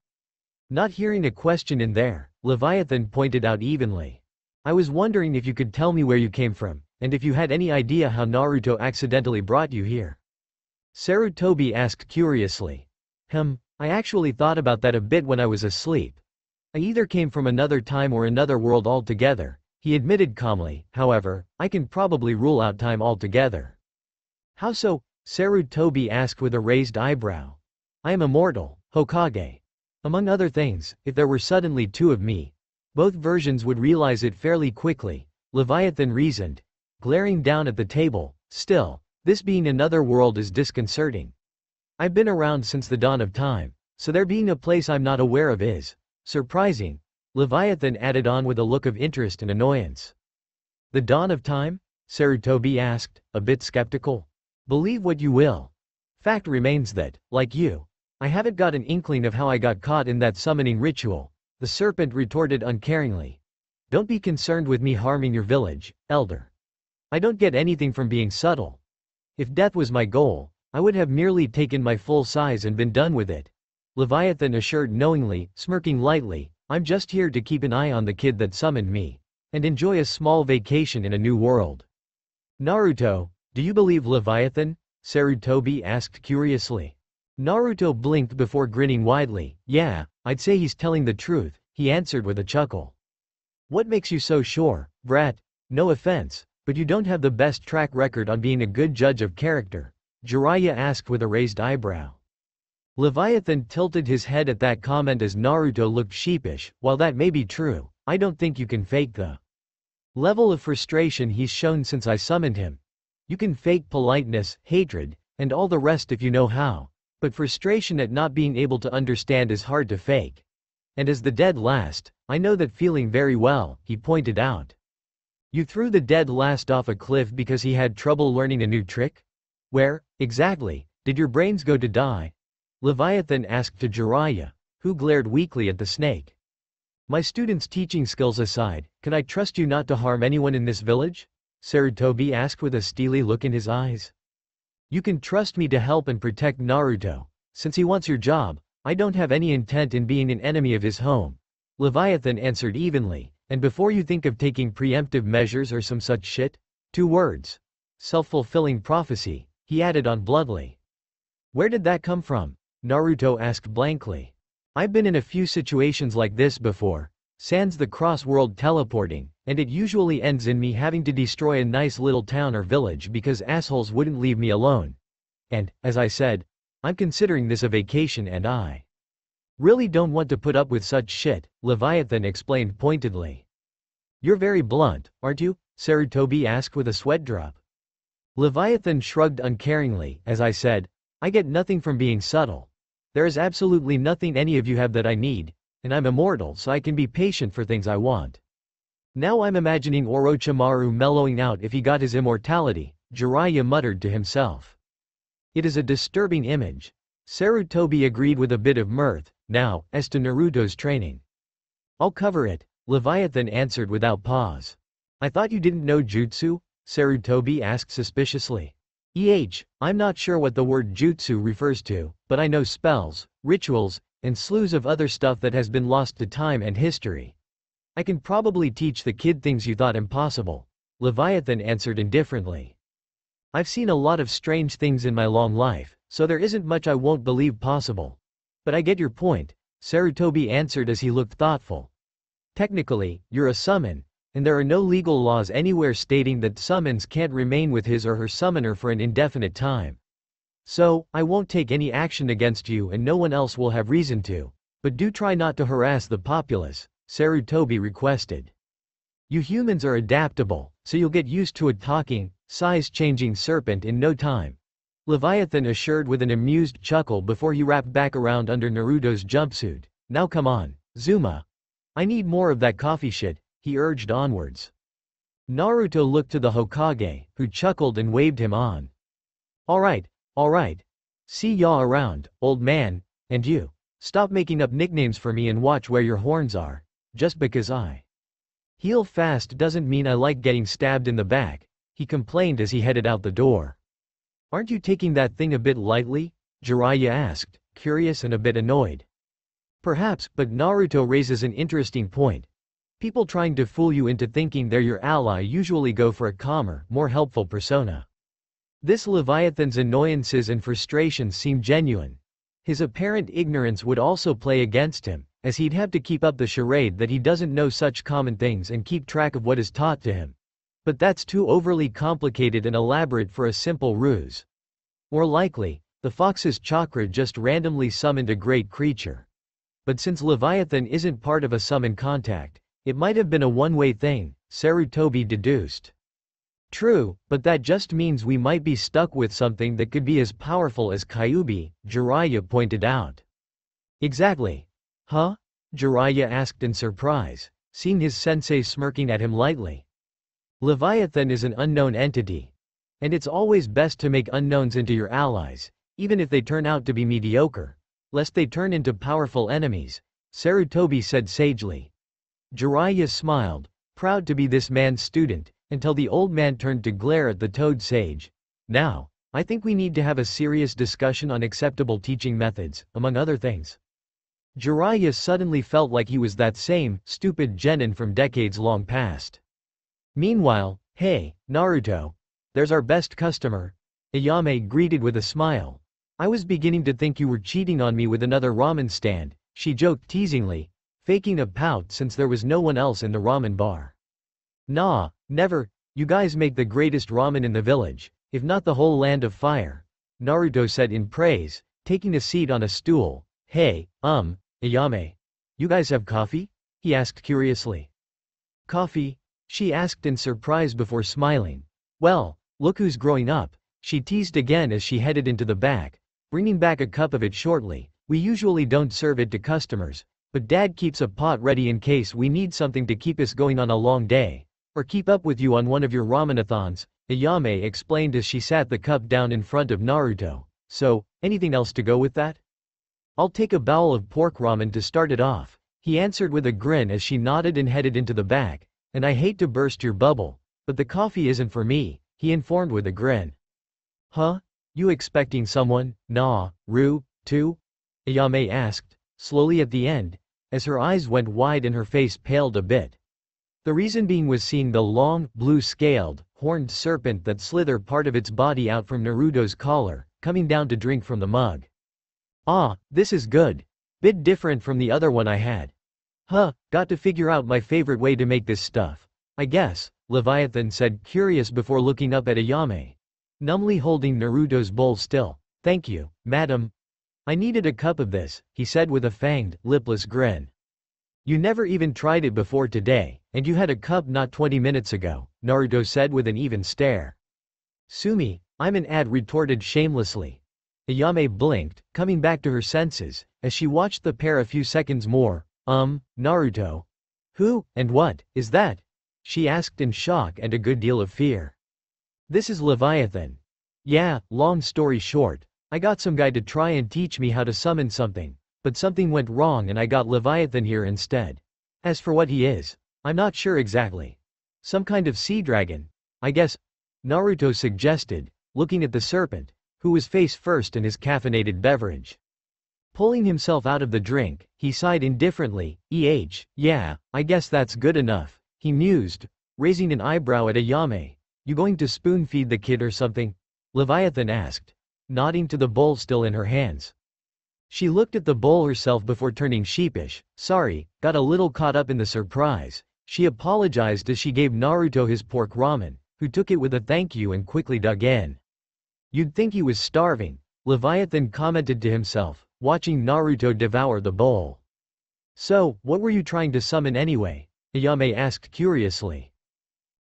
not hearing a question in there, Leviathan pointed out evenly. I was wondering if you could tell me where you came from, and if you had any idea how Naruto accidentally brought you here. Sarutobi asked curiously. Hmm, I actually thought about that a bit when I was asleep. I either came from another time or another world altogether, he admitted calmly, however, I can probably rule out time altogether. How so? Sarutobi asked with a raised eyebrow. I am immortal, Hokage. Among other things, if there were suddenly two of me, both versions would realize it fairly quickly, Leviathan reasoned, glaring down at the table, still, this being another world is disconcerting. I've been around since the dawn of time, so there being a place I'm not aware of is surprising, Leviathan added on with a look of interest and annoyance. The dawn of time? Sarutobi asked, a bit skeptical. Believe what you will. Fact remains that, like you, I haven't got an inkling of how I got caught in that summoning ritual, the serpent retorted uncaringly. Don't be concerned with me harming your village, elder. I don't get anything from being subtle. If death was my goal, I would have merely taken my full size and been done with it. Leviathan assured knowingly, smirking lightly, I'm just here to keep an eye on the kid that summoned me. And enjoy a small vacation in a new world. Naruto, do you believe Leviathan? Sarutobi asked curiously. Naruto blinked before grinning widely. Yeah, I'd say he's telling the truth, he answered with a chuckle. What makes you so sure, brat? No offense, But you don't have the best track record on being a good judge of character, Jiraiya asked with a raised eyebrow. Leviathan tilted his head at that comment as Naruto looked sheepish, while that may be true, I don't think you can fake the level of frustration he's shown since I summoned him. You can fake politeness, hatred, and all the rest if you know how. But frustration at not being able to understand is hard to fake. And as the dead last, I know that feeling very well, he pointed out. You threw the dead last off a cliff because he had trouble learning a new trick? Where, exactly, did your brains go to die? Leviathan asked to Jiraiya, who glared weakly at the snake. My student's teaching skills aside, can I trust you not to harm anyone in this village? Sarutobi asked with a steely look in his eyes. You can trust me to help and protect Naruto. Since he wants your job, I don't have any intent in being an enemy of his home. Leviathan answered evenly, and before you think of taking preemptive measures or some such shit, two words. Self-fulfilling prophecy, he added on bluntly. Where did that come from? Naruto asked blankly. I've been in a few situations like this before, sans the cross-world teleporting, and it usually ends in me having to destroy a nice little town or village because assholes wouldn't leave me alone. And, as I said, I'm considering this a vacation and I really don't want to put up with such shit, Leviathan explained pointedly. You're very blunt, aren't you? Sarutobi asked with a sweat drop. Leviathan shrugged uncaringly, as I said, I get nothing from being subtle. There is absolutely nothing any of you have that I need, and I'm immortal so I can be patient for things I want. Now I'm imagining Orochimaru mellowing out if he got his immortality, Jiraiya muttered to himself. It is a disturbing image. Sarutobi agreed with a bit of mirth, now, as to Naruto's training. I'll cover it, Leviathan answered without pause. I thought you didn't know jutsu? Sarutobi asked suspiciously. Eh, I'm not sure what the word jutsu refers to, but I know spells, rituals, and slews of other stuff that has been lost to time and history. I can probably teach the kid things you thought impossible. Leviathan answered indifferently. I've seen a lot of strange things in my long life, so there isn't much I won't believe possible. But I get your point, Sarutobi answered as he looked thoughtful. Technically, you're a summon, and there are no legal laws anywhere stating that summons can't remain with his or her summoner for an indefinite time. So, I won't take any action against you and no one else will have reason to. But do try not to harass the populace. Sarutobi requested. You humans are adaptable, so you'll get used to a talking, size-changing serpent in no time. Leviathan assured with an amused chuckle before he wrapped back around under Naruto's jumpsuit. Now come on, Zuma. I need more of that coffee shit, he urged onwards. Naruto looked to the Hokage, who chuckled and waved him on. Alright, alright. See ya around, old man, and you. Stop making up nicknames for me and watch where your horns are. Just because I heal fast doesn't mean I like getting stabbed in the back, he complained as he headed out the door. Aren't you taking that thing a bit lightly? Jiraiya asked, curious and a bit annoyed. Perhaps, but Naruto raises an interesting point. People trying to fool you into thinking they're your ally usually go for a calmer, more helpful persona. This Leviathan's annoyances and frustrations seem genuine. His apparent ignorance would also play against him, as he'd have to keep up the charade that he doesn't know such common things and keep track of what is taught to him. But that's too overly complicated and elaborate for a simple ruse. More likely, the fox's chakra just randomly summoned a great creature. But since Leviathan isn't part of a summon contact, it might have been a one-way thing, Sarutobi deduced. True, but that just means we might be stuck with something that could be as powerful as Kyuubi, Jiraiya pointed out. Exactly, Huh? Jiraiya asked in surprise, seeing his sensei smirking at him lightly. Leviathan is an unknown entity. And it's always best to make unknowns into your allies, even if they turn out to be mediocre. Lest they turn into powerful enemies, Sarutobi said sagely. Jiraiya smiled, proud to be this man's student, until the old man turned to glare at the toad sage. Now, I think we need to have a serious discussion on acceptable teaching methods, among other things. Jiraiya suddenly felt like he was that same, stupid genin from decades long past. Meanwhile, hey, Naruto. There's our best customer. Ayame greeted with a smile. I was beginning to think you were cheating on me with another ramen stand, she joked teasingly, faking a pout since there was no one else in the ramen bar. Nah, never, You guys make the greatest ramen in the village, if not the whole land of fire. Naruto said in praise, taking a seat on a stool. Hey, um, Ayame. You guys have coffee? He asked curiously. Coffee? She asked in surprise before smiling. Well, look who's growing up, she teased again as she headed into the back, bringing back a cup of it shortly. We usually don't serve it to customers, but dad keeps a pot ready in case we need something to keep us going on a long day, or keep up with you on one of your ramenathons, Ayame explained as she sat the cup down in front of Naruto. So, anything else to go with that? I'll take a bowl of pork ramen to start it off, he answered with a grin as she nodded and headed into the back, and I hate to burst your bubble, but the coffee isn't for me, he informed with a grin. Huh? You expecting someone, nah, Ru, too? Ayame asked, slowly at the end, as her eyes went wide and her face paled a bit. The reason being was seeing the long, blue-scaled, horned serpent that slither part of its body out from Naruto's collar, coming down to drink from the mug. Ah, this is good. Bit different from the other one I had. Huh, got to figure out my favorite way to make this stuff. I guess, Leviathan said curious before looking up at Ayame. Numbly holding Naruto's bowl still. Thank you, madam. I needed a cup of this, he said with a fanged, lipless grin. You never even tried it before today, and you had a cub not 20 minutes ago, Naruto said with an even stare. Sumi, I'm an ad retorted shamelessly. Ayame blinked, coming back to her senses, as she watched the pair a few seconds more. Um, Naruto? Who, and what, is that? She asked in shock and a good deal of fear. This is Leviathan. Yeah, long story short, I got some guy to try and teach me how to summon something, but something went wrong and I got Leviathan here instead. As for what he is, I'm not sure exactly. Some kind of sea dragon, I guess, Naruto suggested, looking at the serpent, who was face first in his caffeinated beverage. Pulling himself out of the drink, he sighed indifferently, eh, yeah, I guess that's good enough, he mused, raising an eyebrow at Ayame. You going to spoon feed the kid or something? Leviathan asked, nodding to the bowl still in her hands. She looked at the bowl herself before turning sheepish. Sorry, got a little caught up in the surprise. She apologized as she gave Naruto his pork ramen, who took it with a thank you and quickly dug in. You'd think he was starving, Leviathan commented to himself, watching Naruto devour the bowl. So, what were you trying to summon anyway? Ayame asked curiously.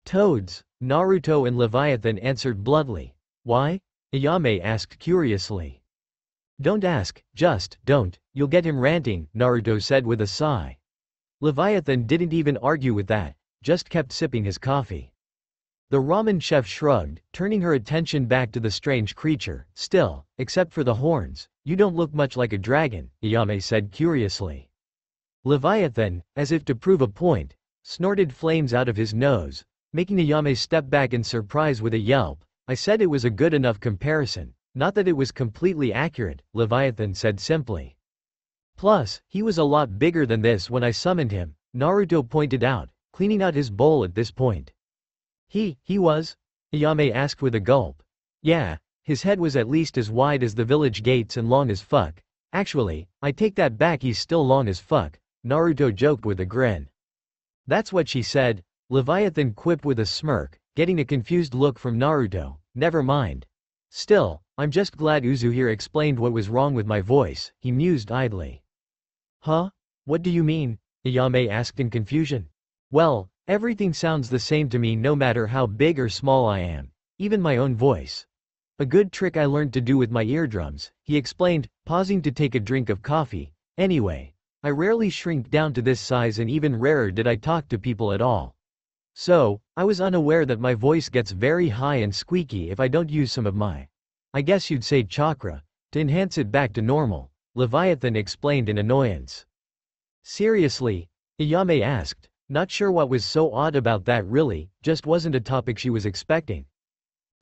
Toads, Naruto and Leviathan answered bluntly. Why? Ayame asked curiously. Don't ask, just, don't, you'll get him ranting, Naruto said with a sigh. Leviathan didn't even argue with that, just kept sipping his coffee. The ramen chef shrugged, turning her attention back to the strange creature. Still, except for the horns, you don't look much like a dragon, Ayame said curiously. Leviathan, as if to prove a point, snorted flames out of his nose, making Ayame step back in surprise with a yelp. I said it was a good enough comparison. Not that it was completely accurate, Leviathan said simply. Plus, he was a lot bigger than this when I summoned him, Naruto pointed out, cleaning out his bowl at this point. He, he was? Ayame asked with a gulp. Yeah, his head was at least as wide as the village gates and long as fuck. Actually, I take that back he's still long as fuck, Naruto joked with a grin. That's what she said, Leviathan quipped with a smirk, getting a confused look from Naruto, never mind. Still, I'm just glad Uzuhira explained what was wrong with my voice, he mused idly. Huh? What do you mean? Ayame asked in confusion. Well, everything sounds the same to me no matter how big or small I am. Even my own voice. A good trick I learned to do with my eardrums, he explained, pausing to take a drink of coffee. Anyway, I rarely shrink down to this size and even rarer did I talk to people at all. So, I was unaware that my voice gets very high and squeaky if I don't use some of my I guess you'd say chakra. To enhance it back to normal, Leviathan explained in annoyance. Seriously? Ayame asked, not sure what was so odd about that really, just wasn't a topic she was expecting.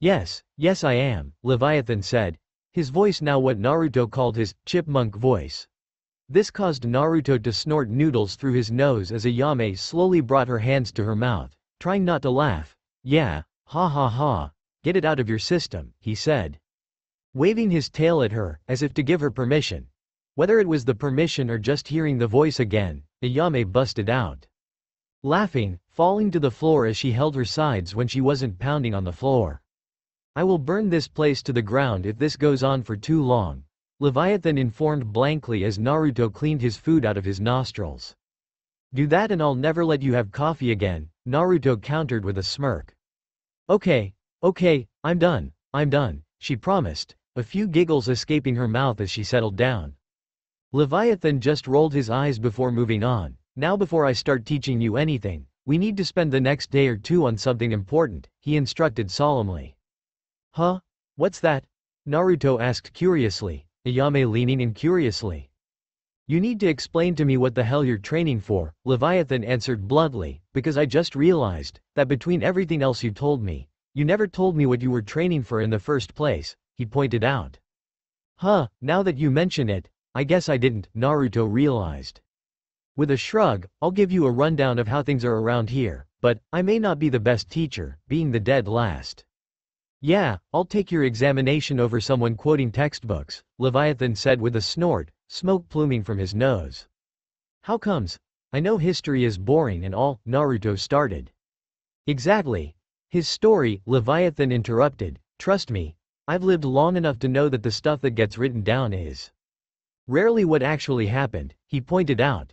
Yes, yes I am, Leviathan said, his voice now what Naruto called his chipmunk voice. This caused Naruto to snort noodles through his nose as Ayame slowly brought her hands to her mouth, trying not to laugh. Yeah, ha ha ha, get it out of your system, he said waving his tail at her, as if to give her permission. Whether it was the permission or just hearing the voice again, Ayame busted out. laughing, falling to the floor as she held her sides when she wasn't pounding on the floor. I will burn this place to the ground if this goes on for too long, Leviathan informed blankly as Naruto cleaned his food out of his nostrils. Do that and I'll never let you have coffee again, Naruto countered with a smirk. Okay, okay, I'm done, I'm done, she promised, a few giggles escaping her mouth as she settled down. Leviathan just rolled his eyes before moving on. Now before I start teaching you anything, we need to spend the next day or two on something important, he instructed solemnly. Huh? What's that? Naruto asked curiously, Ayame leaning in curiously. You need to explain to me what the hell you're training for, Leviathan answered bluntly, because I just realized, that between everything else you told me, you never told me what you were training for in the first place, he pointed out. Huh, now that you mention it, I guess I didn't, Naruto realized. With a shrug, I'll give you a rundown of how things are around here, but, I may not be the best teacher, being the dead last. Yeah, I'll take your examination over someone quoting textbooks, Leviathan said with a snort, smoke pluming from his nose. How comes? I know history is boring and all, Naruto started. Exactly. His story, Leviathan interrupted, trust me, I've lived long enough to know that the stuff that gets written down is rarely what actually happened, he pointed out.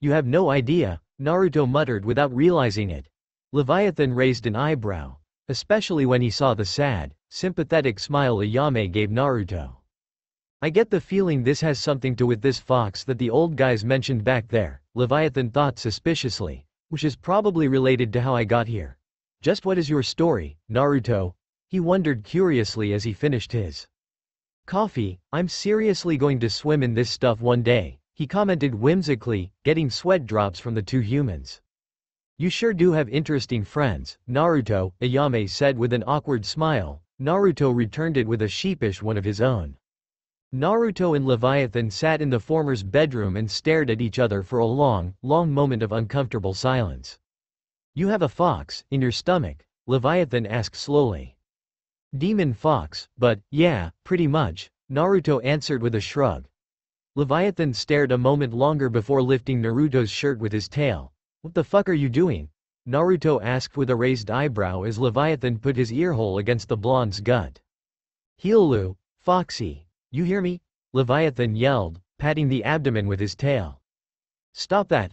You have no idea, Naruto muttered without realizing it. Leviathan raised an eyebrow especially when he saw the sad, sympathetic smile Ayame gave Naruto. I get the feeling this has something to do with this fox that the old guys mentioned back there, Leviathan thought suspiciously, which is probably related to how I got here. Just what is your story, Naruto? He wondered curiously as he finished his coffee, I'm seriously going to swim in this stuff one day, he commented whimsically, getting sweat drops from the two humans. You sure do have interesting friends, Naruto, Ayame said with an awkward smile. Naruto returned it with a sheepish one of his own. Naruto and Leviathan sat in the former's bedroom and stared at each other for a long, long moment of uncomfortable silence. You have a fox, in your stomach, Leviathan asked slowly. Demon fox, but, yeah, pretty much, Naruto answered with a shrug. Leviathan stared a moment longer before lifting Naruto's shirt with his tail. What the fuck are you doing? Naruto asked with a raised eyebrow as Leviathan put his earhole against the blonde's gut. Heelu, Foxy, you hear me? Leviathan yelled, patting the abdomen with his tail. Stop that!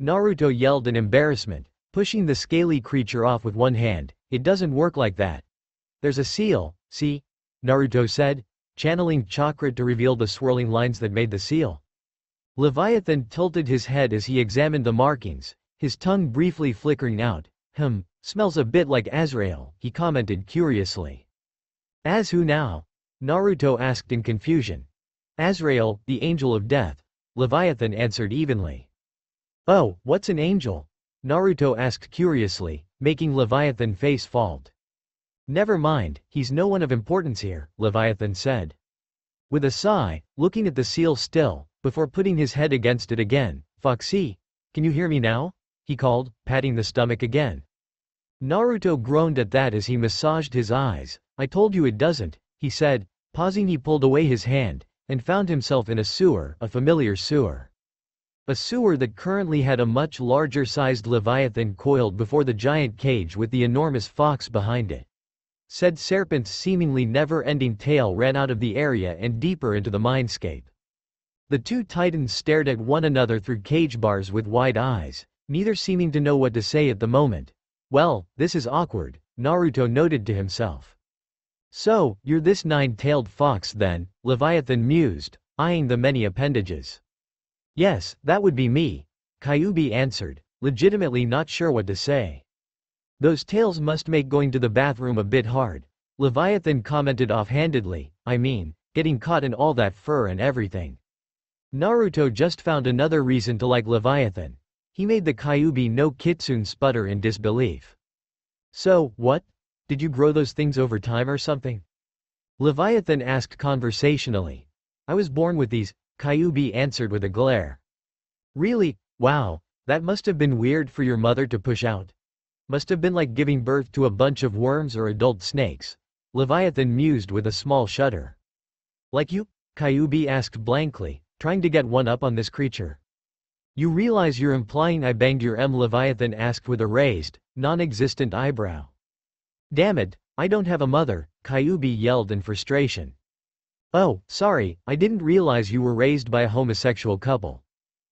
Naruto yelled in embarrassment, pushing the scaly creature off with one hand, it doesn't work like that. There's a seal, see? Naruto said, channeling chakra to reveal the swirling lines that made the seal. Leviathan tilted his head as he examined the markings, his tongue briefly flickering out. Hmm, smells a bit like Azrael, he commented curiously. As who now? Naruto asked in confusion. Azrael, the angel of death. Leviathan answered evenly. Oh, what's an angel? Naruto asked curiously, making Leviathan face fault. Never mind, he's no one of importance here, Leviathan said. With a sigh, looking at the seal still, before putting his head against it again, Foxy, can you hear me now? he called, patting the stomach again. Naruto groaned at that as he massaged his eyes. I told you it doesn't, he said, pausing he pulled away his hand, and found himself in a sewer, a familiar sewer. A sewer that currently had a much larger sized leviathan coiled before the giant cage with the enormous fox behind it. Said Serpent's seemingly never-ending tail ran out of the area and deeper into the mindscape. The two titans stared at one another through cage bars with wide eyes, neither seeming to know what to say at the moment. Well, this is awkward, Naruto noted to himself. So, you're this nine-tailed fox then, Leviathan mused, eyeing the many appendages. Yes, that would be me, Kyuubi answered, legitimately not sure what to say. Those tails must make going to the bathroom a bit hard, Leviathan commented offhandedly, I mean, getting caught in all that fur and everything. Naruto just found another reason to like Leviathan, he made the Kyuubi no Kitsune sputter in disbelief. So, what? Did you grow those things over time or something? Leviathan asked conversationally. I was born with these, Kyuubi answered with a glare. Really? Wow, that must have been weird for your mother to push out. Must have been like giving birth to a bunch of worms or adult snakes. Leviathan mused with a small shudder. Like you? Kyuubi asked blankly, trying to get one up on this creature. You realize you're implying I banged your M Leviathan asked with a raised, non-existent eyebrow. Damn it, I don't have a mother, Kyubi yelled in frustration. Oh, sorry, I didn't realize you were raised by a homosexual couple.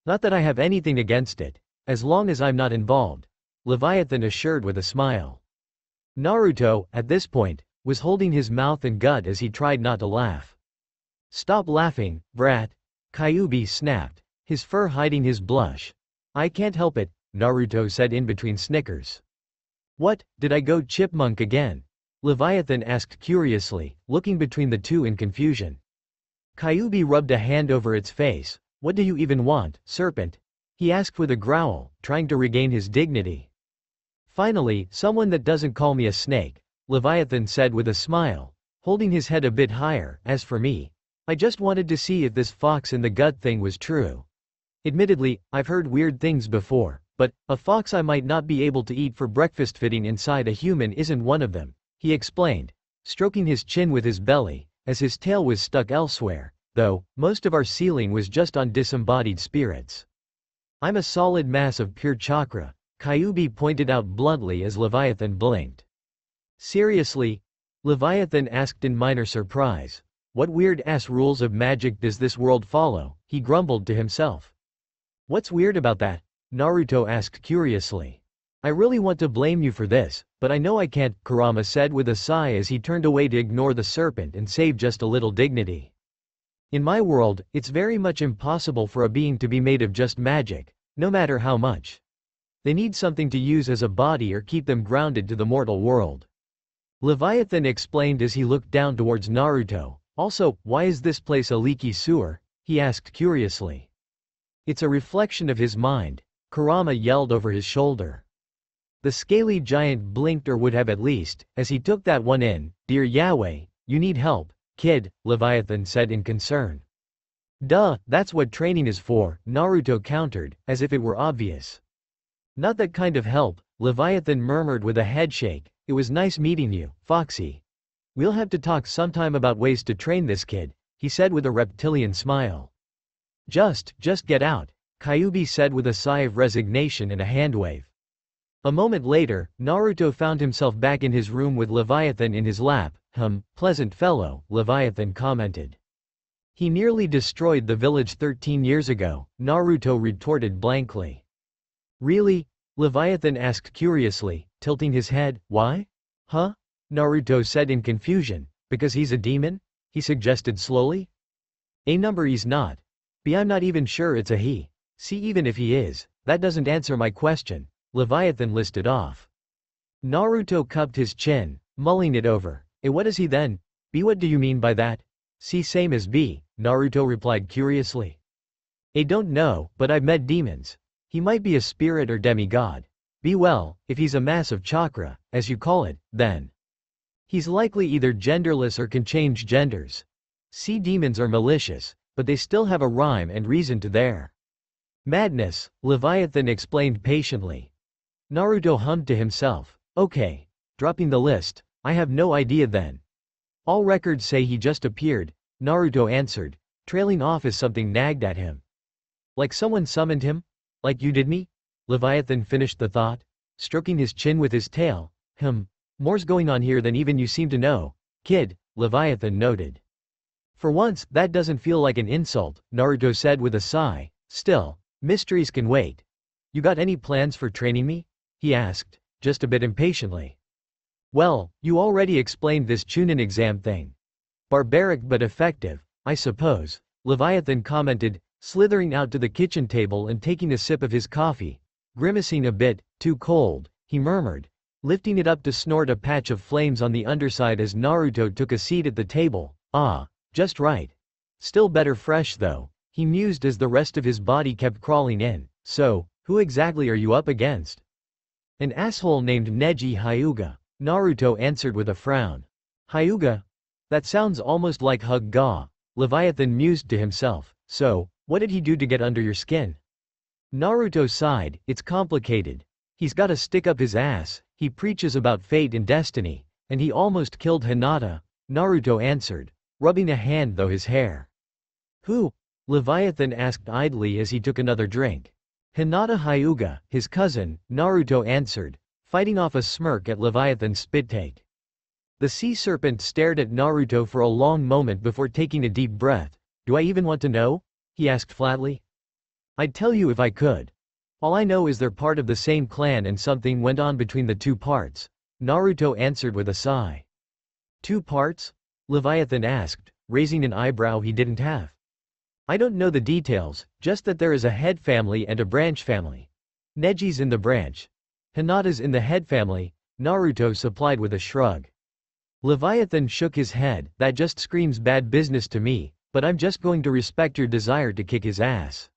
Not that I have anything against it, as long as I'm not involved, Leviathan assured with a smile. Naruto, at this point, was holding his mouth and gut as he tried not to laugh. Stop laughing, brat, Kyubi snapped, his fur hiding his blush. I can't help it, Naruto said in between snickers. What, did I go chipmunk again? Leviathan asked curiously, looking between the two in confusion. Kyubi rubbed a hand over its face. What do you even want, serpent? He asked with a growl, trying to regain his dignity. Finally, someone that doesn't call me a snake, Leviathan said with a smile, holding his head a bit higher, as for me, I just wanted to see if this fox in the gut thing was true. Admittedly, I've heard weird things before, but, a fox I might not be able to eat for breakfast fitting inside a human isn't one of them, he explained, stroking his chin with his belly, as his tail was stuck elsewhere, though, most of our ceiling was just on disembodied spirits. I'm a solid mass of pure chakra, Kyubi pointed out bluntly as Leviathan blinked. Seriously? Leviathan asked in minor surprise. What weird-ass rules of magic does this world follow? He grumbled to himself. What's weird about that? Naruto asked curiously. I really want to blame you for this, but I know I can't, Kurama said with a sigh as he turned away to ignore the serpent and save just a little dignity. In my world, it's very much impossible for a being to be made of just magic, no matter how much. They need something to use as a body or keep them grounded to the mortal world. Leviathan explained as he looked down towards Naruto. Also, why is this place a leaky sewer? he asked curiously. It's a reflection of his mind, Kurama yelled over his shoulder. The scaly giant blinked or would have at least, as he took that one in, Dear Yahweh, you need help, kid, Leviathan said in concern. Duh, that's what training is for, Naruto countered, as if it were obvious. Not that kind of help, Leviathan murmured with a headshake, it was nice meeting you, Foxy. We'll have to talk sometime about ways to train this kid, he said with a reptilian smile. Just, just get out, Kyubi said with a sigh of resignation and a handwave. A moment later, Naruto found himself back in his room with Leviathan in his lap, hum, pleasant fellow, Leviathan commented. He nearly destroyed the village 13 years ago, Naruto retorted blankly. Really? Leviathan asked curiously, tilting his head, why? Huh? Naruto said in confusion, because he's a demon? He suggested slowly. A number he's not. B I'm not even sure it's a he. See even if he is, that doesn't answer my question, Leviathan listed off. Naruto cupped his chin, mulling it over. Eh what is he then? B what do you mean by that? C same as B, Naruto replied curiously. A don't know, but I've met demons. He might be a spirit or demigod. Be well, if he's a mass of chakra, as you call it, then. He's likely either genderless or can change genders. Sea demons are malicious, but they still have a rhyme and reason to their Madness, Leviathan explained patiently. Naruto hummed to himself. Okay. Dropping the list, I have no idea then. All records say he just appeared, Naruto answered, trailing off as something nagged at him. Like someone summoned him? Like you did me? Leviathan finished the thought, stroking his chin with his tail. Hum. More's going on here than even you seem to know. Kid, Leviathan noted. For once, that doesn't feel like an insult, Naruto said with a sigh. Still, Mysteries can wait. You got any plans for training me? He asked, just a bit impatiently. Well, you already explained this Chunin exam thing. Barbaric but effective, I suppose, Leviathan commented, slithering out to the kitchen table and taking a sip of his coffee. Grimacing a bit, too cold, he murmured, lifting it up to snort a patch of flames on the underside as Naruto took a seat at the table. Ah, just right. Still better fresh though. He mused as the rest of his body kept crawling in. So, who exactly are you up against? An asshole named Neji Hyuga. Naruto answered with a frown. Hyuga? That sounds almost like Hug Ga. Leviathan mused to himself. So, what did he do to get under your skin? Naruto sighed, it's complicated. He's gotta stick up his ass, he preaches about fate and destiny, and he almost killed Hinata, Naruto answered, rubbing a hand though his hair. Who? Leviathan asked idly as he took another drink. Hinata Hyuga, his cousin, Naruto answered, fighting off a smirk at Leviathan's spit take. The sea serpent stared at Naruto for a long moment before taking a deep breath. Do I even want to know? He asked flatly. I'd tell you if I could. All I know is they're part of the same clan and something went on between the two parts. Naruto answered with a sigh. Two parts? Leviathan asked, raising an eyebrow he didn't have. I don't know the details, just that there is a head family and a branch family. Neji's in the branch. Hinata's in the head family, Naruto supplied with a shrug. Leviathan shook his head, that just screams bad business to me, but I'm just going to respect your desire to kick his ass.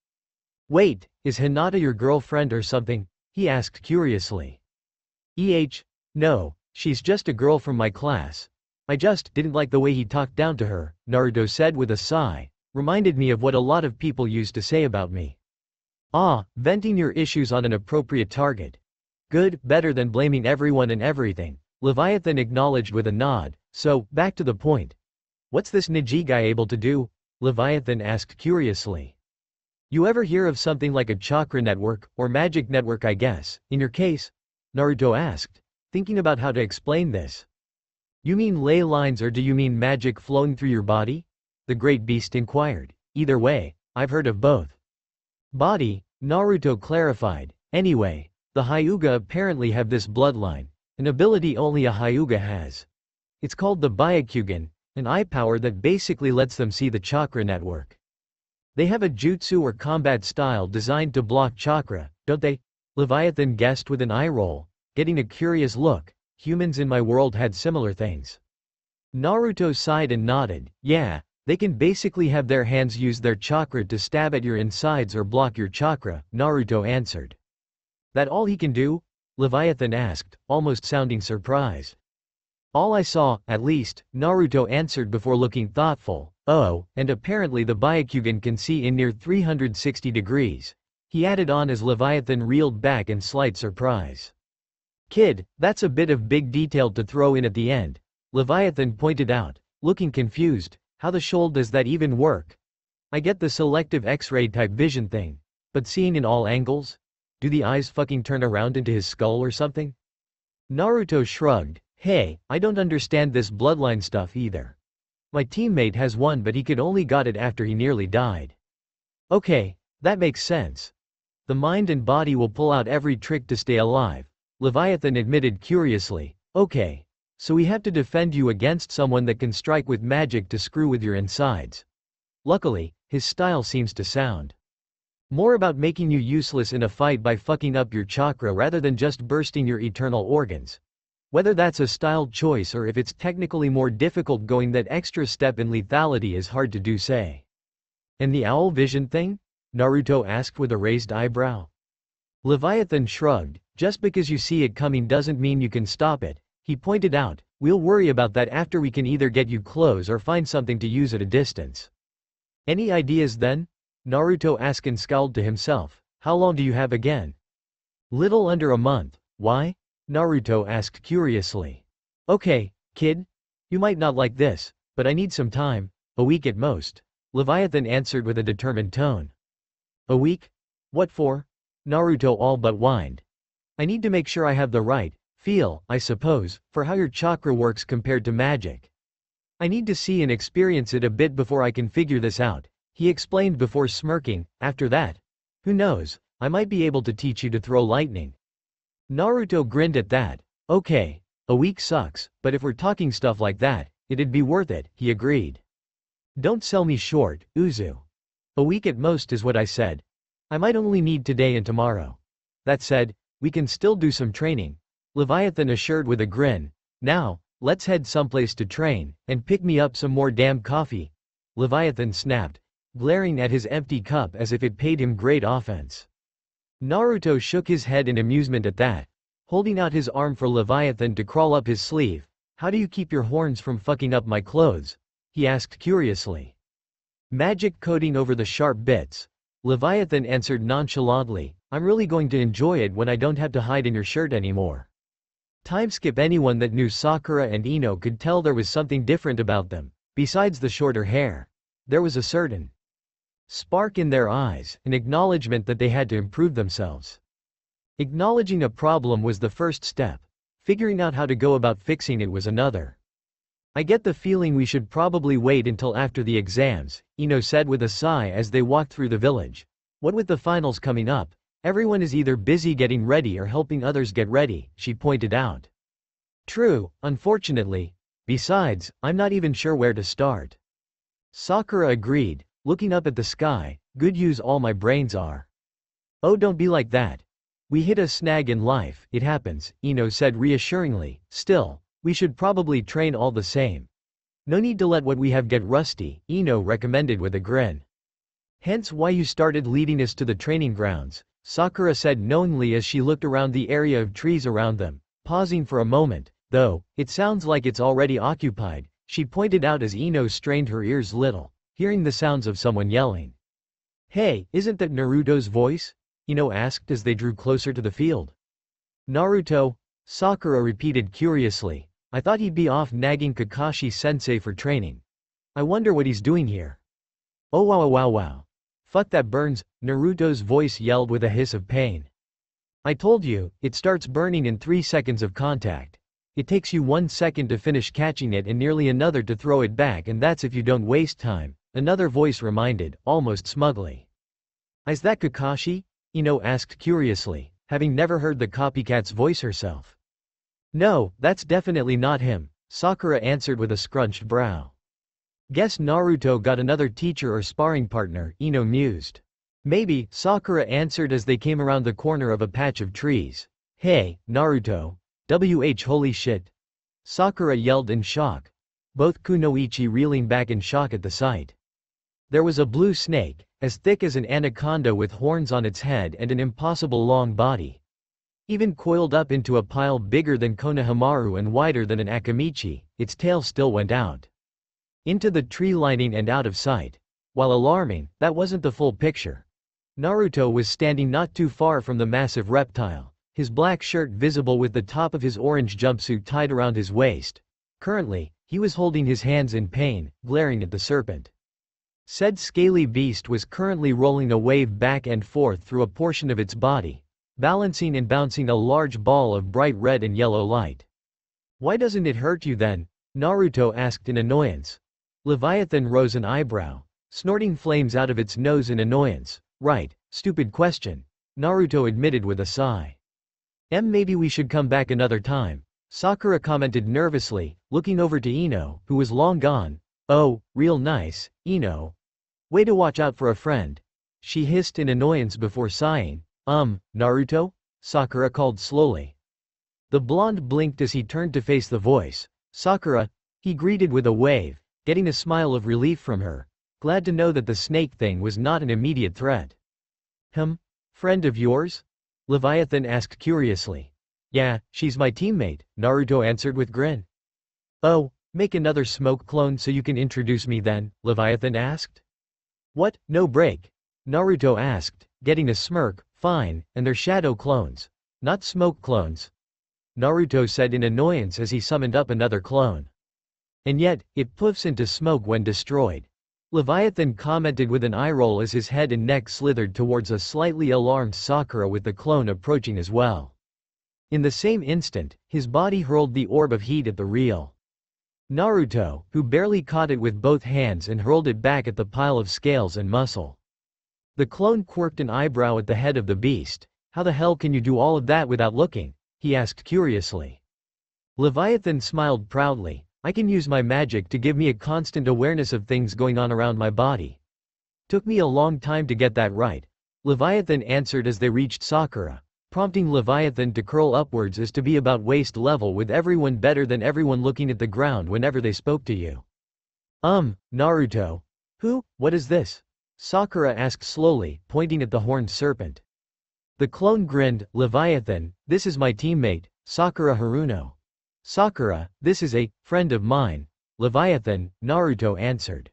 Wait, is Hinata your girlfriend or something? He asked curiously. Eh, no, she's just a girl from my class. I just didn't like the way he talked down to her, Naruto said with a sigh, reminded me of what a lot of people used to say about me. Ah, venting your issues on an appropriate target. Good, better than blaming everyone and everything. Leviathan acknowledged with a nod, so, back to the point. What's this Neji guy able to do? Leviathan asked curiously. You ever hear of something like a chakra network, or magic network I guess, in your case? Naruto asked, thinking about how to explain this. You mean ley lines or do you mean magic flowing through your body? The great beast inquired. Either way, I've heard of both. Body, Naruto clarified. Anyway, the Hyuga apparently have this bloodline, an ability only a Hyuga has. It's called the Byakugan, an eye power that basically lets them see the chakra network. They have a jutsu or combat style designed to block chakra, don't they? Leviathan guessed with an eye roll, getting a curious look. Humans in my world had similar things. Naruto sighed and nodded, yeah, they can basically have their hands use their chakra to stab at your insides or block your chakra, Naruto answered. That all he can do? Leviathan asked, almost sounding surprised. All I saw, at least, Naruto answered before looking thoughtful, oh, and apparently the Byakugan can see in near 360 degrees. He added on as Leviathan reeled back in slight surprise. Kid, that's a bit of big detail to throw in at the end. Leviathan pointed out, looking confused, how the shoal does that even work? I get the selective X-ray type vision thing. But seeing in all angles? Do the eyes fucking turn around into his skull or something? Naruto shrugged, hey, I don't understand this bloodline stuff either. My teammate has one but he could only got it after he nearly died. Okay, that makes sense. The mind and body will pull out every trick to stay alive. Leviathan admitted curiously, okay, so we have to defend you against someone that can strike with magic to screw with your insides. Luckily, his style seems to sound more about making you useless in a fight by fucking up your chakra rather than just bursting your eternal organs. Whether that's a styled choice or if it's technically more difficult going that extra step in lethality is hard to do say. And the owl vision thing? Naruto asked with a raised eyebrow. Leviathan shrugged, just because you see it coming doesn't mean you can stop it, he pointed out, we'll worry about that after we can either get you close or find something to use at a distance. Any ideas then? Naruto asked and scowled to himself. How long do you have again? Little under a month. Why? Naruto asked curiously. Okay, kid. You might not like this, but I need some time, a week at most. Leviathan answered with a determined tone. A week? What for? Naruto all but whined. I need to make sure I have the right, feel, I suppose, for how your chakra works compared to magic. I need to see and experience it a bit before I can figure this out, he explained before smirking, after that. Who knows, I might be able to teach you to throw lightning. Naruto grinned at that. Okay, a week sucks, but if we're talking stuff like that, it'd be worth it, he agreed. Don't sell me short, Uzu. A week at most is what I said. I might only need today and tomorrow. That said, we can still do some training, Leviathan assured with a grin. Now, let's head someplace to train, and pick me up some more damn coffee. Leviathan snapped, glaring at his empty cup as if it paid him great offense. Naruto shook his head in amusement at that. Holding out his arm for Leviathan to crawl up his sleeve. How do you keep your horns from fucking up my clothes? He asked curiously. Magic coating over the sharp bits. Leviathan answered nonchalantly, I'm really going to enjoy it when I don't have to hide in your shirt anymore. Time skip anyone that knew Sakura and Ino could tell there was something different about them, besides the shorter hair. There was a certain spark in their eyes, an acknowledgement that they had to improve themselves. Acknowledging a problem was the first step. Figuring out how to go about fixing it was another. I get the feeling we should probably wait until after the exams, Ino said with a sigh as they walked through the village. What with the finals coming up, everyone is either busy getting ready or helping others get ready, she pointed out. True, unfortunately. Besides, I'm not even sure where to start. Sakura agreed, looking up at the sky, good use all my brains are. Oh don't be like that. We hit a snag in life, it happens, Ino said reassuringly, still, we should probably train all the same. No need to let what we have get rusty, Ino recommended with a grin. Hence why you started leading us to the training grounds, Sakura said knowingly as she looked around the area of trees around them, pausing for a moment, though, it sounds like it's already occupied, she pointed out as Ino strained her ears little hearing the sounds of someone yelling. Hey, isn't that Naruto's voice? Ino asked as they drew closer to the field. Naruto? Sakura repeated curiously. I thought he'd be off nagging Kakashi-sensei for training. I wonder what he's doing here. Oh wow wow wow. Fuck that burns, Naruto's voice yelled with a hiss of pain. I told you, it starts burning in 3 seconds of contact. It takes you 1 second to finish catching it and nearly another to throw it back and that's if you don't waste time. Another voice reminded, almost smugly. Is that Kakashi? Ino asked curiously, having never heard the copycat's voice herself. No, that's definitely not him, Sakura answered with a scrunched brow. Guess Naruto got another teacher or sparring partner, Ino mused. Maybe, Sakura answered as they came around the corner of a patch of trees. Hey, Naruto. WH holy shit. Sakura yelled in shock. Both Kunoichi reeling back in shock at the sight. There was a blue snake, as thick as an anaconda with horns on its head and an impossible long body. Even coiled up into a pile bigger than Konohamaru and wider than an Akimichi, its tail still went out. Into the tree lining and out of sight. While alarming, that wasn't the full picture. Naruto was standing not too far from the massive reptile, his black shirt visible with the top of his orange jumpsuit tied around his waist. Currently, he was holding his hands in pain, glaring at the serpent. Said scaly beast was currently rolling a wave back and forth through a portion of its body, balancing and bouncing a large ball of bright red and yellow light. Why doesn't it hurt you then? Naruto asked in annoyance. Leviathan rose an eyebrow, snorting flames out of its nose in annoyance. Right, stupid question. Naruto admitted with a sigh. M maybe we should come back another time. Sakura commented nervously, looking over to Ino, who was long gone. Oh, real nice, Ino, Way to watch out for a friend. She hissed in annoyance before sighing. Um, Naruto? Sakura called slowly. The blonde blinked as he turned to face the voice. Sakura, he greeted with a wave, getting a smile of relief from her, glad to know that the snake thing was not an immediate threat. Hum? Friend of yours? Leviathan asked curiously. Yeah, she's my teammate, Naruto answered with grin. Oh, make another smoke clone so you can introduce me then, Leviathan asked. What, no break? Naruto asked, getting a smirk, fine, and they're shadow clones. Not smoke clones. Naruto said in annoyance as he summoned up another clone. And yet, it puffs into smoke when destroyed. Leviathan commented with an eye roll as his head and neck slithered towards a slightly alarmed Sakura with the clone approaching as well. In the same instant, his body hurled the orb of heat at the real. Naruto, who barely caught it with both hands and hurled it back at the pile of scales and muscle. The clone quirked an eyebrow at the head of the beast. How the hell can you do all of that without looking? he asked curiously. Leviathan smiled proudly. I can use my magic to give me a constant awareness of things going on around my body. Took me a long time to get that right. Leviathan answered as they reached Sakura prompting Leviathan to curl upwards as to be about waist level with everyone better than everyone looking at the ground whenever they spoke to you. Um, Naruto. Who, what is this? Sakura asked slowly, pointing at the horned serpent. The clone grinned, Leviathan, this is my teammate, Sakura Haruno. Sakura, this is a, friend of mine. Leviathan, Naruto answered.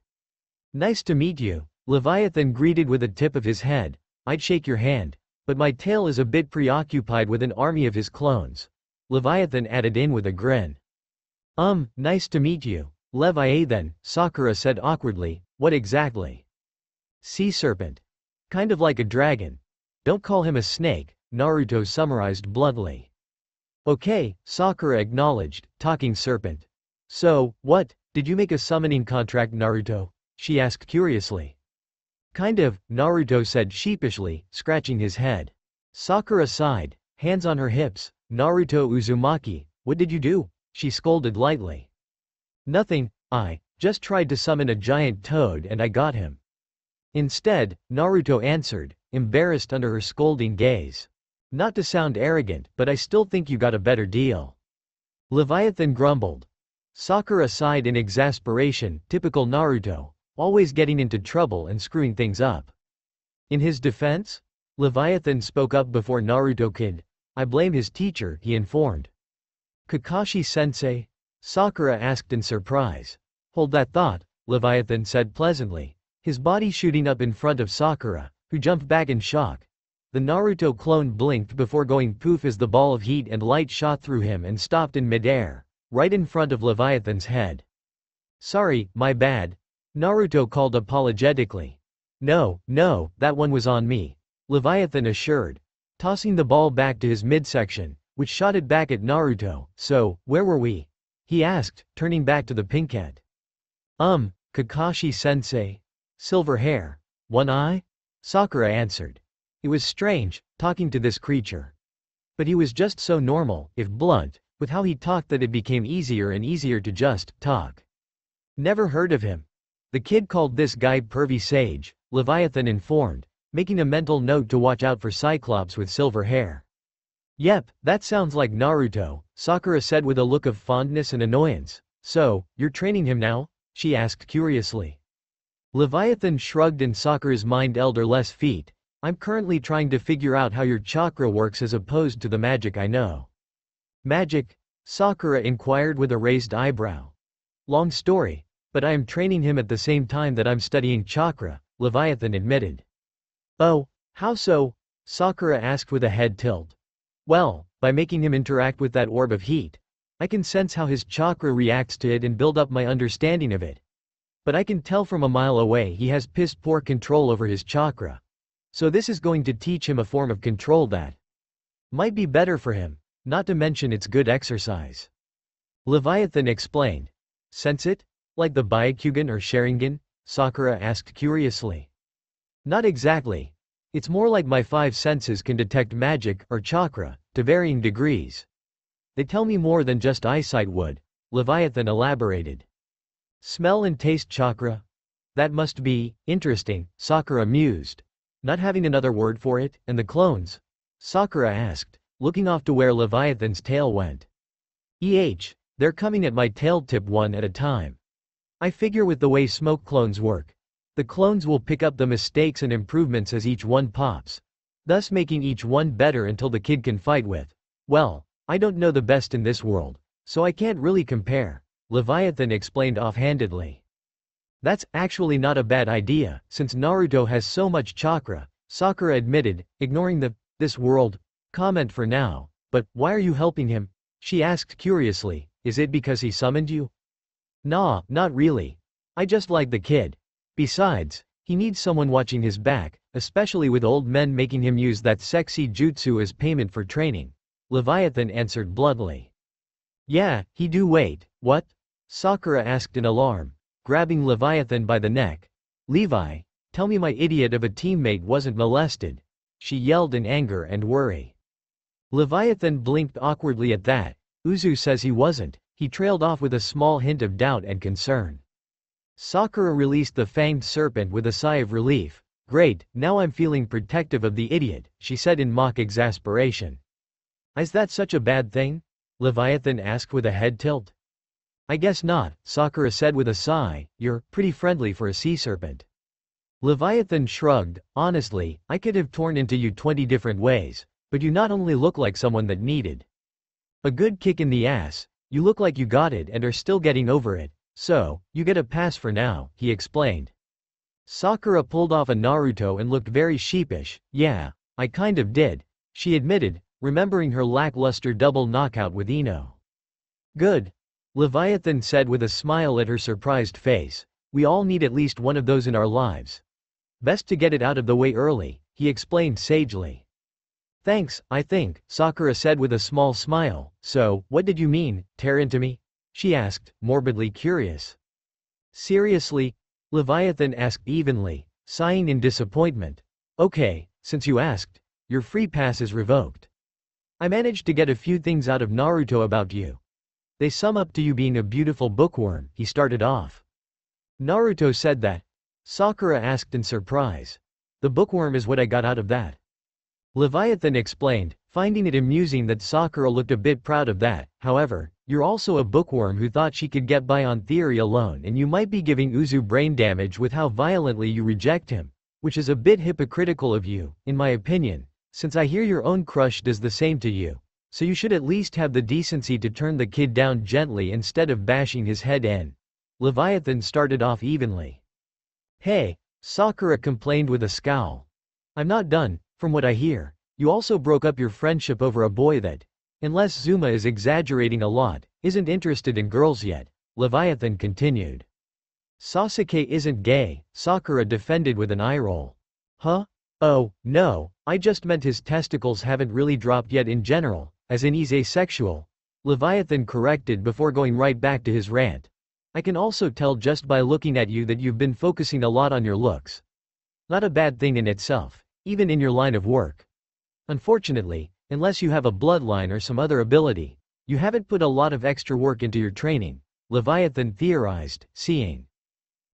Nice to meet you. Leviathan greeted with a tip of his head. I'd shake your hand. But my tail is a bit preoccupied with an army of his clones. Leviathan added in with a grin. Um, nice to meet you. Leviathan, Sakura said awkwardly, what exactly? Sea serpent. Kind of like a dragon. Don't call him a snake, Naruto summarized bluntly. Okay, Sakura acknowledged, talking serpent. So, what, did you make a summoning contract Naruto? She asked curiously. Kind of, Naruto said sheepishly, scratching his head. Sakura sighed, hands on her hips. Naruto Uzumaki, what did you do? She scolded lightly. Nothing, I just tried to summon a giant toad and I got him. Instead, Naruto answered, embarrassed under her scolding gaze. Not to sound arrogant, but I still think you got a better deal. Leviathan grumbled. Sakura sighed in exasperation, typical Naruto, always getting into trouble and screwing things up. In his defense? Leviathan spoke up before Naruto kid. I blame his teacher, he informed. Kakashi-sensei? Sakura asked in surprise. Hold that thought, Leviathan said pleasantly, his body shooting up in front of Sakura, who jumped back in shock. The Naruto clone blinked before going poof as the ball of heat and light shot through him and stopped in midair, right in front of Leviathan's head. Sorry, my bad. Naruto called apologetically. No, no, that one was on me. Leviathan assured. Tossing the ball back to his midsection, which shot it back at Naruto, so, where were we? He asked, turning back to the pinkette. Um, Kakashi-sensei. Silver hair. One eye? Sakura answered. It was strange, talking to this creature. But he was just so normal, if blunt, with how he talked that it became easier and easier to just talk. Never heard of him. The kid called this guy pervy sage, Leviathan informed, making a mental note to watch out for Cyclops with silver hair. Yep, that sounds like Naruto, Sakura said with a look of fondness and annoyance. So, you're training him now? she asked curiously. Leviathan shrugged and Sakura's mind elder less feet. I'm currently trying to figure out how your chakra works as opposed to the magic I know. Magic? Sakura inquired with a raised eyebrow. Long story. But I am training him at the same time that I'm studying chakra, Leviathan admitted. Oh, how so? Sakura asked with a head tilt. Well, by making him interact with that orb of heat. I can sense how his chakra reacts to it and build up my understanding of it. But I can tell from a mile away he has piss poor control over his chakra. So this is going to teach him a form of control that might be better for him, not to mention it's good exercise. Leviathan explained. Sense it? Like the Byakugan or Sharingan? Sakura asked curiously. Not exactly. It's more like my five senses can detect magic, or chakra, to varying degrees. They tell me more than just eyesight would, Leviathan elaborated. Smell and taste chakra? That must be, interesting, Sakura mused. Not having another word for it, and the clones? Sakura asked, looking off to where Leviathan's tail went. Eh, they're coming at my tail tip one at a time. I figure with the way smoke clones work, the clones will pick up the mistakes and improvements as each one pops. Thus making each one better until the kid can fight with. Well, I don't know the best in this world. So I can't really compare. Leviathan explained offhandedly. That's actually not a bad idea, since Naruto has so much chakra, Sakura admitted, ignoring the, this world, comment for now. But, why are you helping him? She asked curiously, is it because he summoned you? Nah, not really. I just like the kid. Besides, he needs someone watching his back, especially with old men making him use that sexy jutsu as payment for training. Leviathan answered bluntly. Yeah, he do wait, what? Sakura asked in alarm, grabbing Leviathan by the neck. Levi, tell me my idiot of a teammate wasn't molested. She yelled in anger and worry. Leviathan blinked awkwardly at that. Uzu says he wasn't. He trailed off with a small hint of doubt and concern. Sakura released the fanged serpent with a sigh of relief. Great, now I'm feeling protective of the idiot, she said in mock exasperation. Is that such a bad thing? Leviathan asked with a head tilt. I guess not, Sakura said with a sigh, you're pretty friendly for a sea serpent. Leviathan shrugged, honestly, I could have torn into you 20 different ways, but you not only look like someone that needed a good kick in the ass, you look like you got it and are still getting over it. So, you get a pass for now, he explained. Sakura pulled off a Naruto and looked very sheepish, yeah, I kind of did, she admitted, remembering her lackluster double knockout with Ino. Good. Leviathan said with a smile at her surprised face. We all need at least one of those in our lives. Best to get it out of the way early, he explained sagely. Thanks, I think, Sakura said with a small smile. So, what did you mean, tear into me? She asked, morbidly curious. Seriously? Leviathan asked evenly, sighing in disappointment. Okay, since you asked, your free pass is revoked. I managed to get a few things out of Naruto about you. They sum up to you being a beautiful bookworm, he started off. Naruto said that. Sakura asked in surprise. The bookworm is what I got out of that. Leviathan explained, finding it amusing that Sakura looked a bit proud of that, however, you're also a bookworm who thought she could get by on theory alone and you might be giving Uzu brain damage with how violently you reject him. Which is a bit hypocritical of you, in my opinion, since I hear your own crush does the same to you. So you should at least have the decency to turn the kid down gently instead of bashing his head in. Leviathan started off evenly. Hey, Sakura complained with a scowl. I'm not done, from what I hear. You also broke up your friendship over a boy that, unless Zuma is exaggerating a lot, isn't interested in girls yet. Leviathan continued. Sasuke isn't gay, Sakura defended with an eye roll. Huh? Oh, no, I just meant his testicles haven't really dropped yet in general, as in he's asexual. Leviathan corrected before going right back to his rant. I can also tell just by looking at you that you've been focusing a lot on your looks. Not a bad thing in itself, even in your line of work. Unfortunately, unless you have a bloodline or some other ability, you haven't put a lot of extra work into your training, Leviathan theorized, seeing.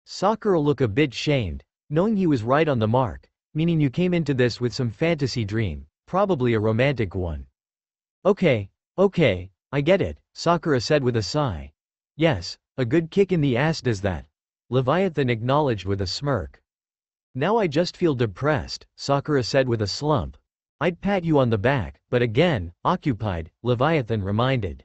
Sakura look a bit shamed, knowing he was right on the mark, meaning you came into this with some fantasy dream, probably a romantic one. Okay, okay, I get it, Sakura said with a sigh. Yes, a good kick in the ass does that. Leviathan acknowledged with a smirk. Now I just feel depressed, Sakura said with a slump. I'd pat you on the back, but again, occupied, Leviathan reminded.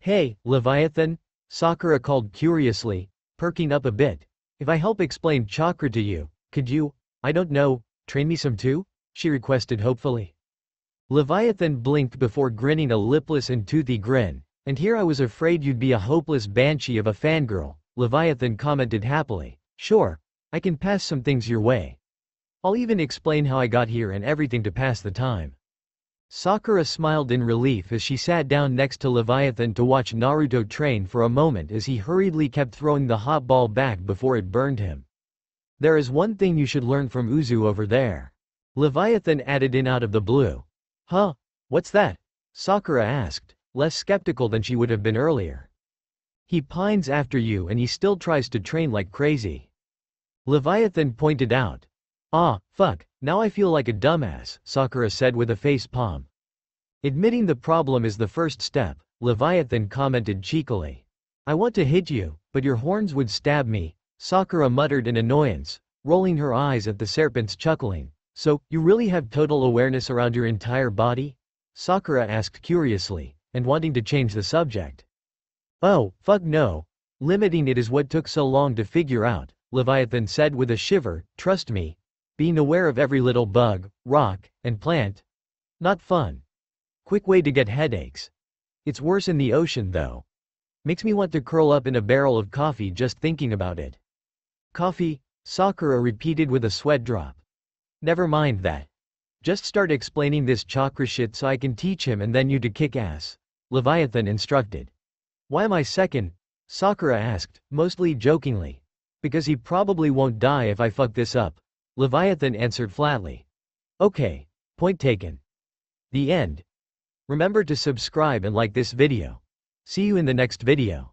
Hey, Leviathan? Sakura called curiously, perking up a bit. If I help explain chakra to you, could you, I don't know, train me some too? She requested hopefully. Leviathan blinked before grinning a lipless and toothy grin. And here I was afraid you'd be a hopeless banshee of a fangirl, Leviathan commented happily. Sure. I can pass some things your way. I'll even explain how I got here and everything to pass the time. Sakura smiled in relief as she sat down next to Leviathan to watch Naruto train for a moment as he hurriedly kept throwing the hot ball back before it burned him. There is one thing you should learn from Uzu over there. Leviathan added in out of the blue. Huh? What's that? Sakura asked, less skeptical than she would have been earlier. He pines after you and he still tries to train like crazy. Leviathan pointed out. Ah, fuck, now I feel like a dumbass, Sakura said with a face palm. Admitting the problem is the first step, Leviathan commented cheekily. I want to hit you, but your horns would stab me, Sakura muttered in annoyance, rolling her eyes at the serpents chuckling. So, you really have total awareness around your entire body? Sakura asked curiously, and wanting to change the subject. Oh, fuck no. Limiting it is what took so long to figure out, Leviathan said with a shiver, trust me. Being aware of every little bug, rock, and plant. Not fun. Quick way to get headaches. It's worse in the ocean though. Makes me want to curl up in a barrel of coffee just thinking about it. Coffee? Sakura repeated with a sweat drop. Never mind that. Just start explaining this chakra shit so I can teach him and then you to kick ass. Leviathan instructed. Why am I second? Sakura asked, mostly jokingly. Because he probably won't die if I fuck this up. Leviathan answered flatly. Okay. Point taken. The end. Remember to subscribe and like this video. See you in the next video.